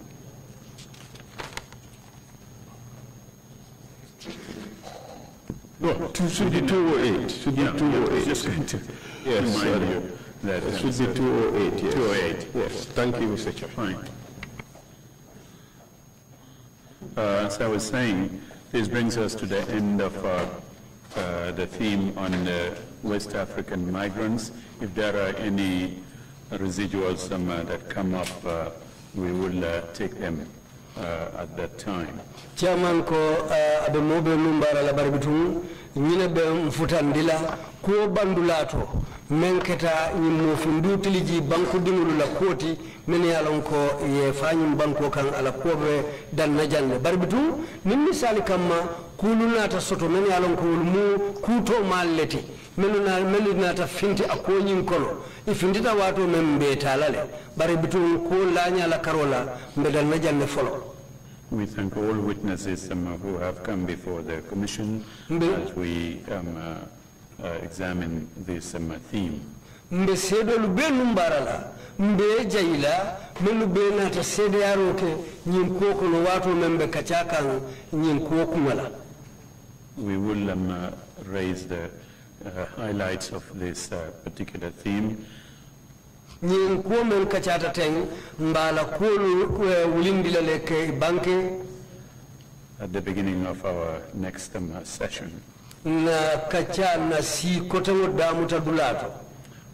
No, two- should be 208, should be Yeah, yeah, 208. just going *laughs* to Yes, remind sorry. you that It should be 208, yes. 208. Yes, thank you, Mr. Chair. Fine. Uh, as I was saying, this brings us to the end of uh, uh, the theme on West African migrants. If there are any residuals um, uh, that come up, uh, we will uh, take them uh, at that time. chairman ko uh, aɓe moɓe numbara labar bitum ñine ɓe mfutandila ko bandulato men keta ñin mofin dutiliji banku diŋolu la kooti men ye lon ko ye fañin banko kan ala koɓe danna jande bari bitum nin misali kamma kulu nata soto men ye lon ko wol mu kuto mal leti menu na melu ta finti a koñin kono i fintita wato men mbeetala le bari bitum ko lañala karola medal na jande folo. We thank all witnesses um, who have come before the Commission as we um, uh, uh, examine this um, theme. mbe seedolu be numbarala. Mbe jayila melu be nata seedeyaro ke ñin kuwo kono waatoo men be kaccaa kan ñin kuwo kuma la We will um, uh, raise the highlights of this uh, particular theme. Ñin kuwo men kacata ten mbala kuwolu wulindila le ke banke. At the beginning of our next um, uh, session, na kaca na si koteŋo damuta dulato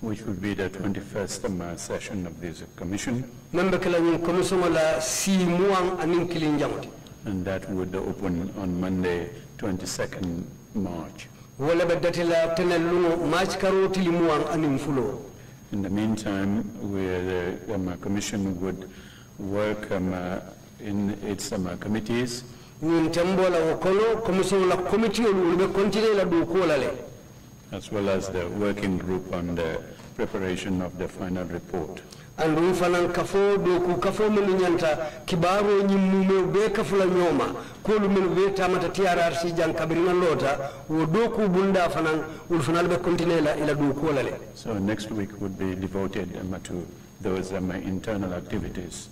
which will be the 21st um, uh, session of this commission, men be kela ñin komisioŋo la si muwaŋ aniŋ kilin jaŋoti and that would open on Monday, 22nd March. Wala be dati la tenel luŋo maaci karo tili muwaŋ aniŋ In the meantime, we, the um, uh, commission would work um, uh, in its um, uh, committees. Ñin tembo la kono commission la committeeolu wolu be continue la dow kuwo la as well as the working group on the preparation of the final report. Andum fanan kafo dow ku kafo menu ñanta kibaro mumeo be kafula kolu menu be tamata trrc jan kabirina loota wo dow ku bunda fanan fanal be la ila dow kuwo la le So next week would be devoted um, to those um, internal activities.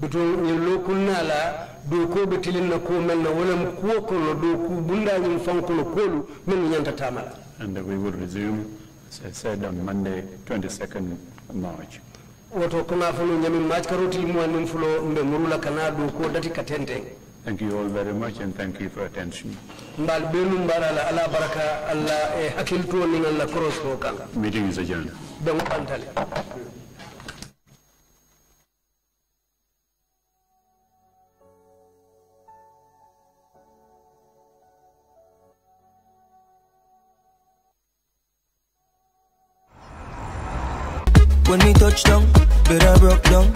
bito ñin lokunna la dow ko be tilinna ko men na wolam kuwo kono dow ku bunda ñim fan kono kolu menu ñanta tamala And we will resume, as I said, on Monday, 22nd March. Woto kona fano ñamin maaj karotili muwannin fulo mbe murula kana dow ko dati ka tenten Thank you all very much and thank you for attention. mbal benu mbara la ala baraka alla e hakkiltuwo nin alla koros ko kan Meeting is adjourned. ben ɓantale When we touch down, better broke down.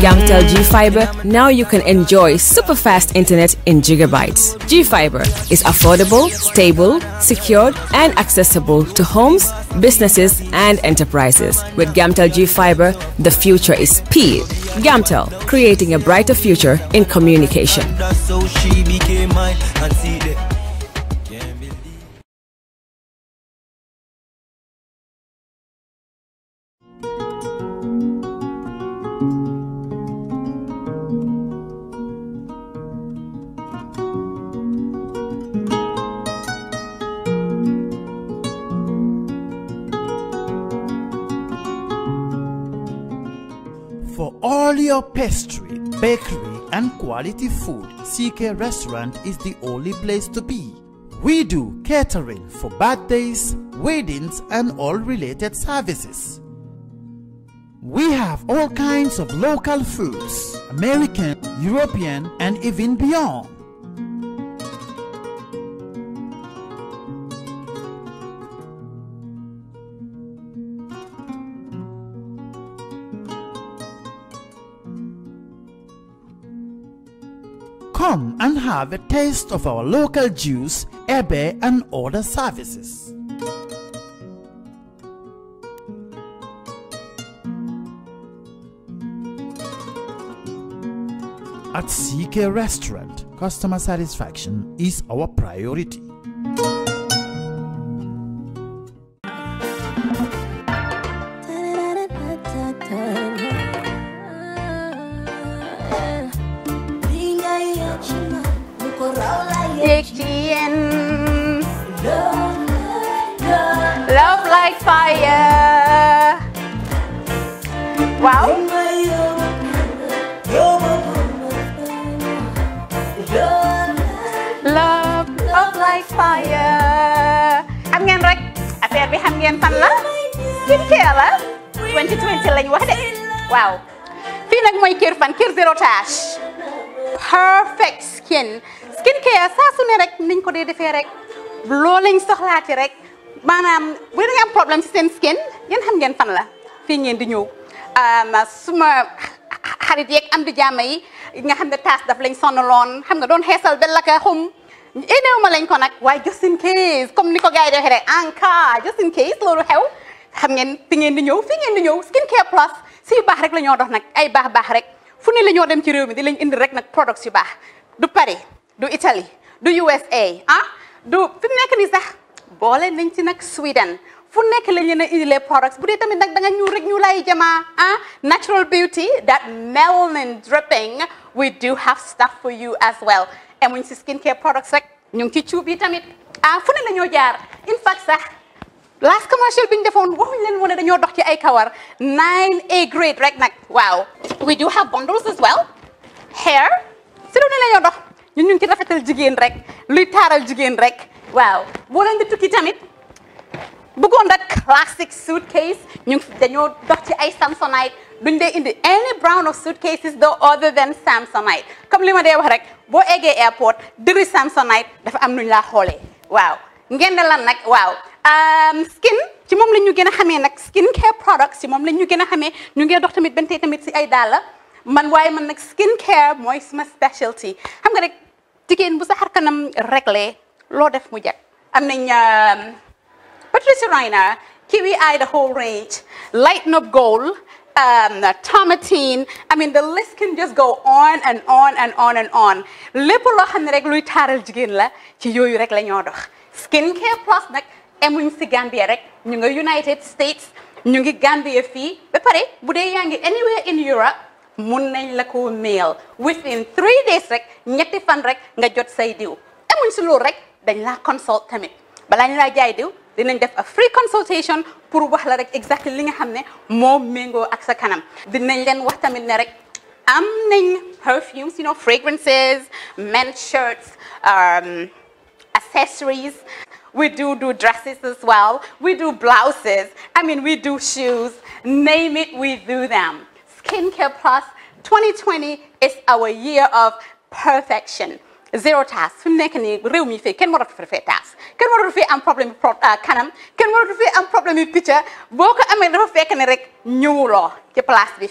Gamtel G Fiber, now you can enjoy super fast internet in gigabytes. G Fiber is affordable, stable, secured, and accessible to homes, businesses, and enterprises. With Gamtel G Fiber, the future is speed. Gamtel, creating a brighter future in communication. Your pastry, bakery, and quality food, CK Restaurant is the only place to be. We do catering for birthdays, weddings, and all related services. We have all kinds of local foods, American, European, and even beyond. Come and have a taste of our local juice, ebe, and other services. At CK Restaurant, customer satisfaction is our priority. Perfect skin skincare, saa su ne rek niñ ko dee defee rek, loo lañ soxlaati rek, maanaam bu dee da nga am problème ci seen skin, yéen xam ngeen fan la, fii ngeen di ñëw. Um, Suma xarit yeeg am di jàmm yi, nga xam ne taas daf lañ sonaloon, xam nga doon xeesal ba laka xum eh, éneew ma lañ ko nag, waaye just in case, comme ni ko gars yi di waxee rek, en cas, just in case loolu xew, xam ngeen fi ngeen di ñëw fi ngeen di ñëw skin care plus, si yu baax rek la ñoo dox nag, ay baax baax rek, fu ne la ñoo dem ci réew mi di lañ indi rek nag products yu baax. Du Paris du Italie du USA ah? Du fi mu sax nañ ci Sweden. Fu nekk lañ leen a products bu dee tamit nag da nga ñuul rek ñu lay ah? Natural beauty that melanin dripping we do have stuff for you as well. And emuñ si skincare products rek ñu ngi ci cuub yi tamit ah fu ne jaar in fact sax last commercial bi ñu defoon waxuñ leen woon ne dañoo dox ci ay kawar 9A grade rek nag waaw we do have bundles as well. Hair si lu ne la ñoo dox ñun ñu ngi ci rafetal jigéen rek luy taaral jigéen rek. Waaw. Boo leen di tukki tamit bëggoon rek classic suitcase ñu ngi dañoo dox ci ay samsonite. Duñ dee indi any brand of suitcases though other than samsonite. Comme li ma dee wax rek boo eggee airport diri samsonite dafa am nuñ laa xoolee. Waaw. Ngeen lan nag? Waaw. Skin ci moom la ñu gën a xamee nag skin care products ci moom la ñu gën a xamee. Ñu ngi dox tamit benn tey tamit si ay dàlla man waaye man nag skin care mooy suma specialty. Xam nga rek jigéen bu sa xar kanam réglé loo def mu jag. Am nañ Patricia Reiner, Kiwi Eye, the whole range, Lighten Up Gold, um, Tomatine. I mean, the list can just go on and on and on and on. lépp loo xam ne rek luy taaral jigéen la ci yooyu rek dox. Skin care plus nag emuñ si Gambia rek. Ñu ngi United States ñu ngi Gambia fii. Ba pare bu anywhere in Europe mun nañ la ko mail within three days rek ñetti fan rek nga jot say diw. Emuñ si loolu rek dañ laa consult tamit. Balaa ñu laa jaay diw dinañ def a free consultation pour wax la rek exactly li nga xam ne moo méngoo ak sa kanam. Dinañ leen wax tamit ne rek am nañ perfumes you know fragrances men's shirts um, accessories. We do do dresses as well. We do blouses. I mean we do shoes. Name it we do them skincare plus. 2020 is our year of perfection. Zéro tasks. fi mu nekk nii réew mi fii kenn waratu fi fee taas kenn waratu fi am problème pro kanam. Kenn waratu fi am problème yu picca boo ko amee ne rek ñëwuloo ci place bi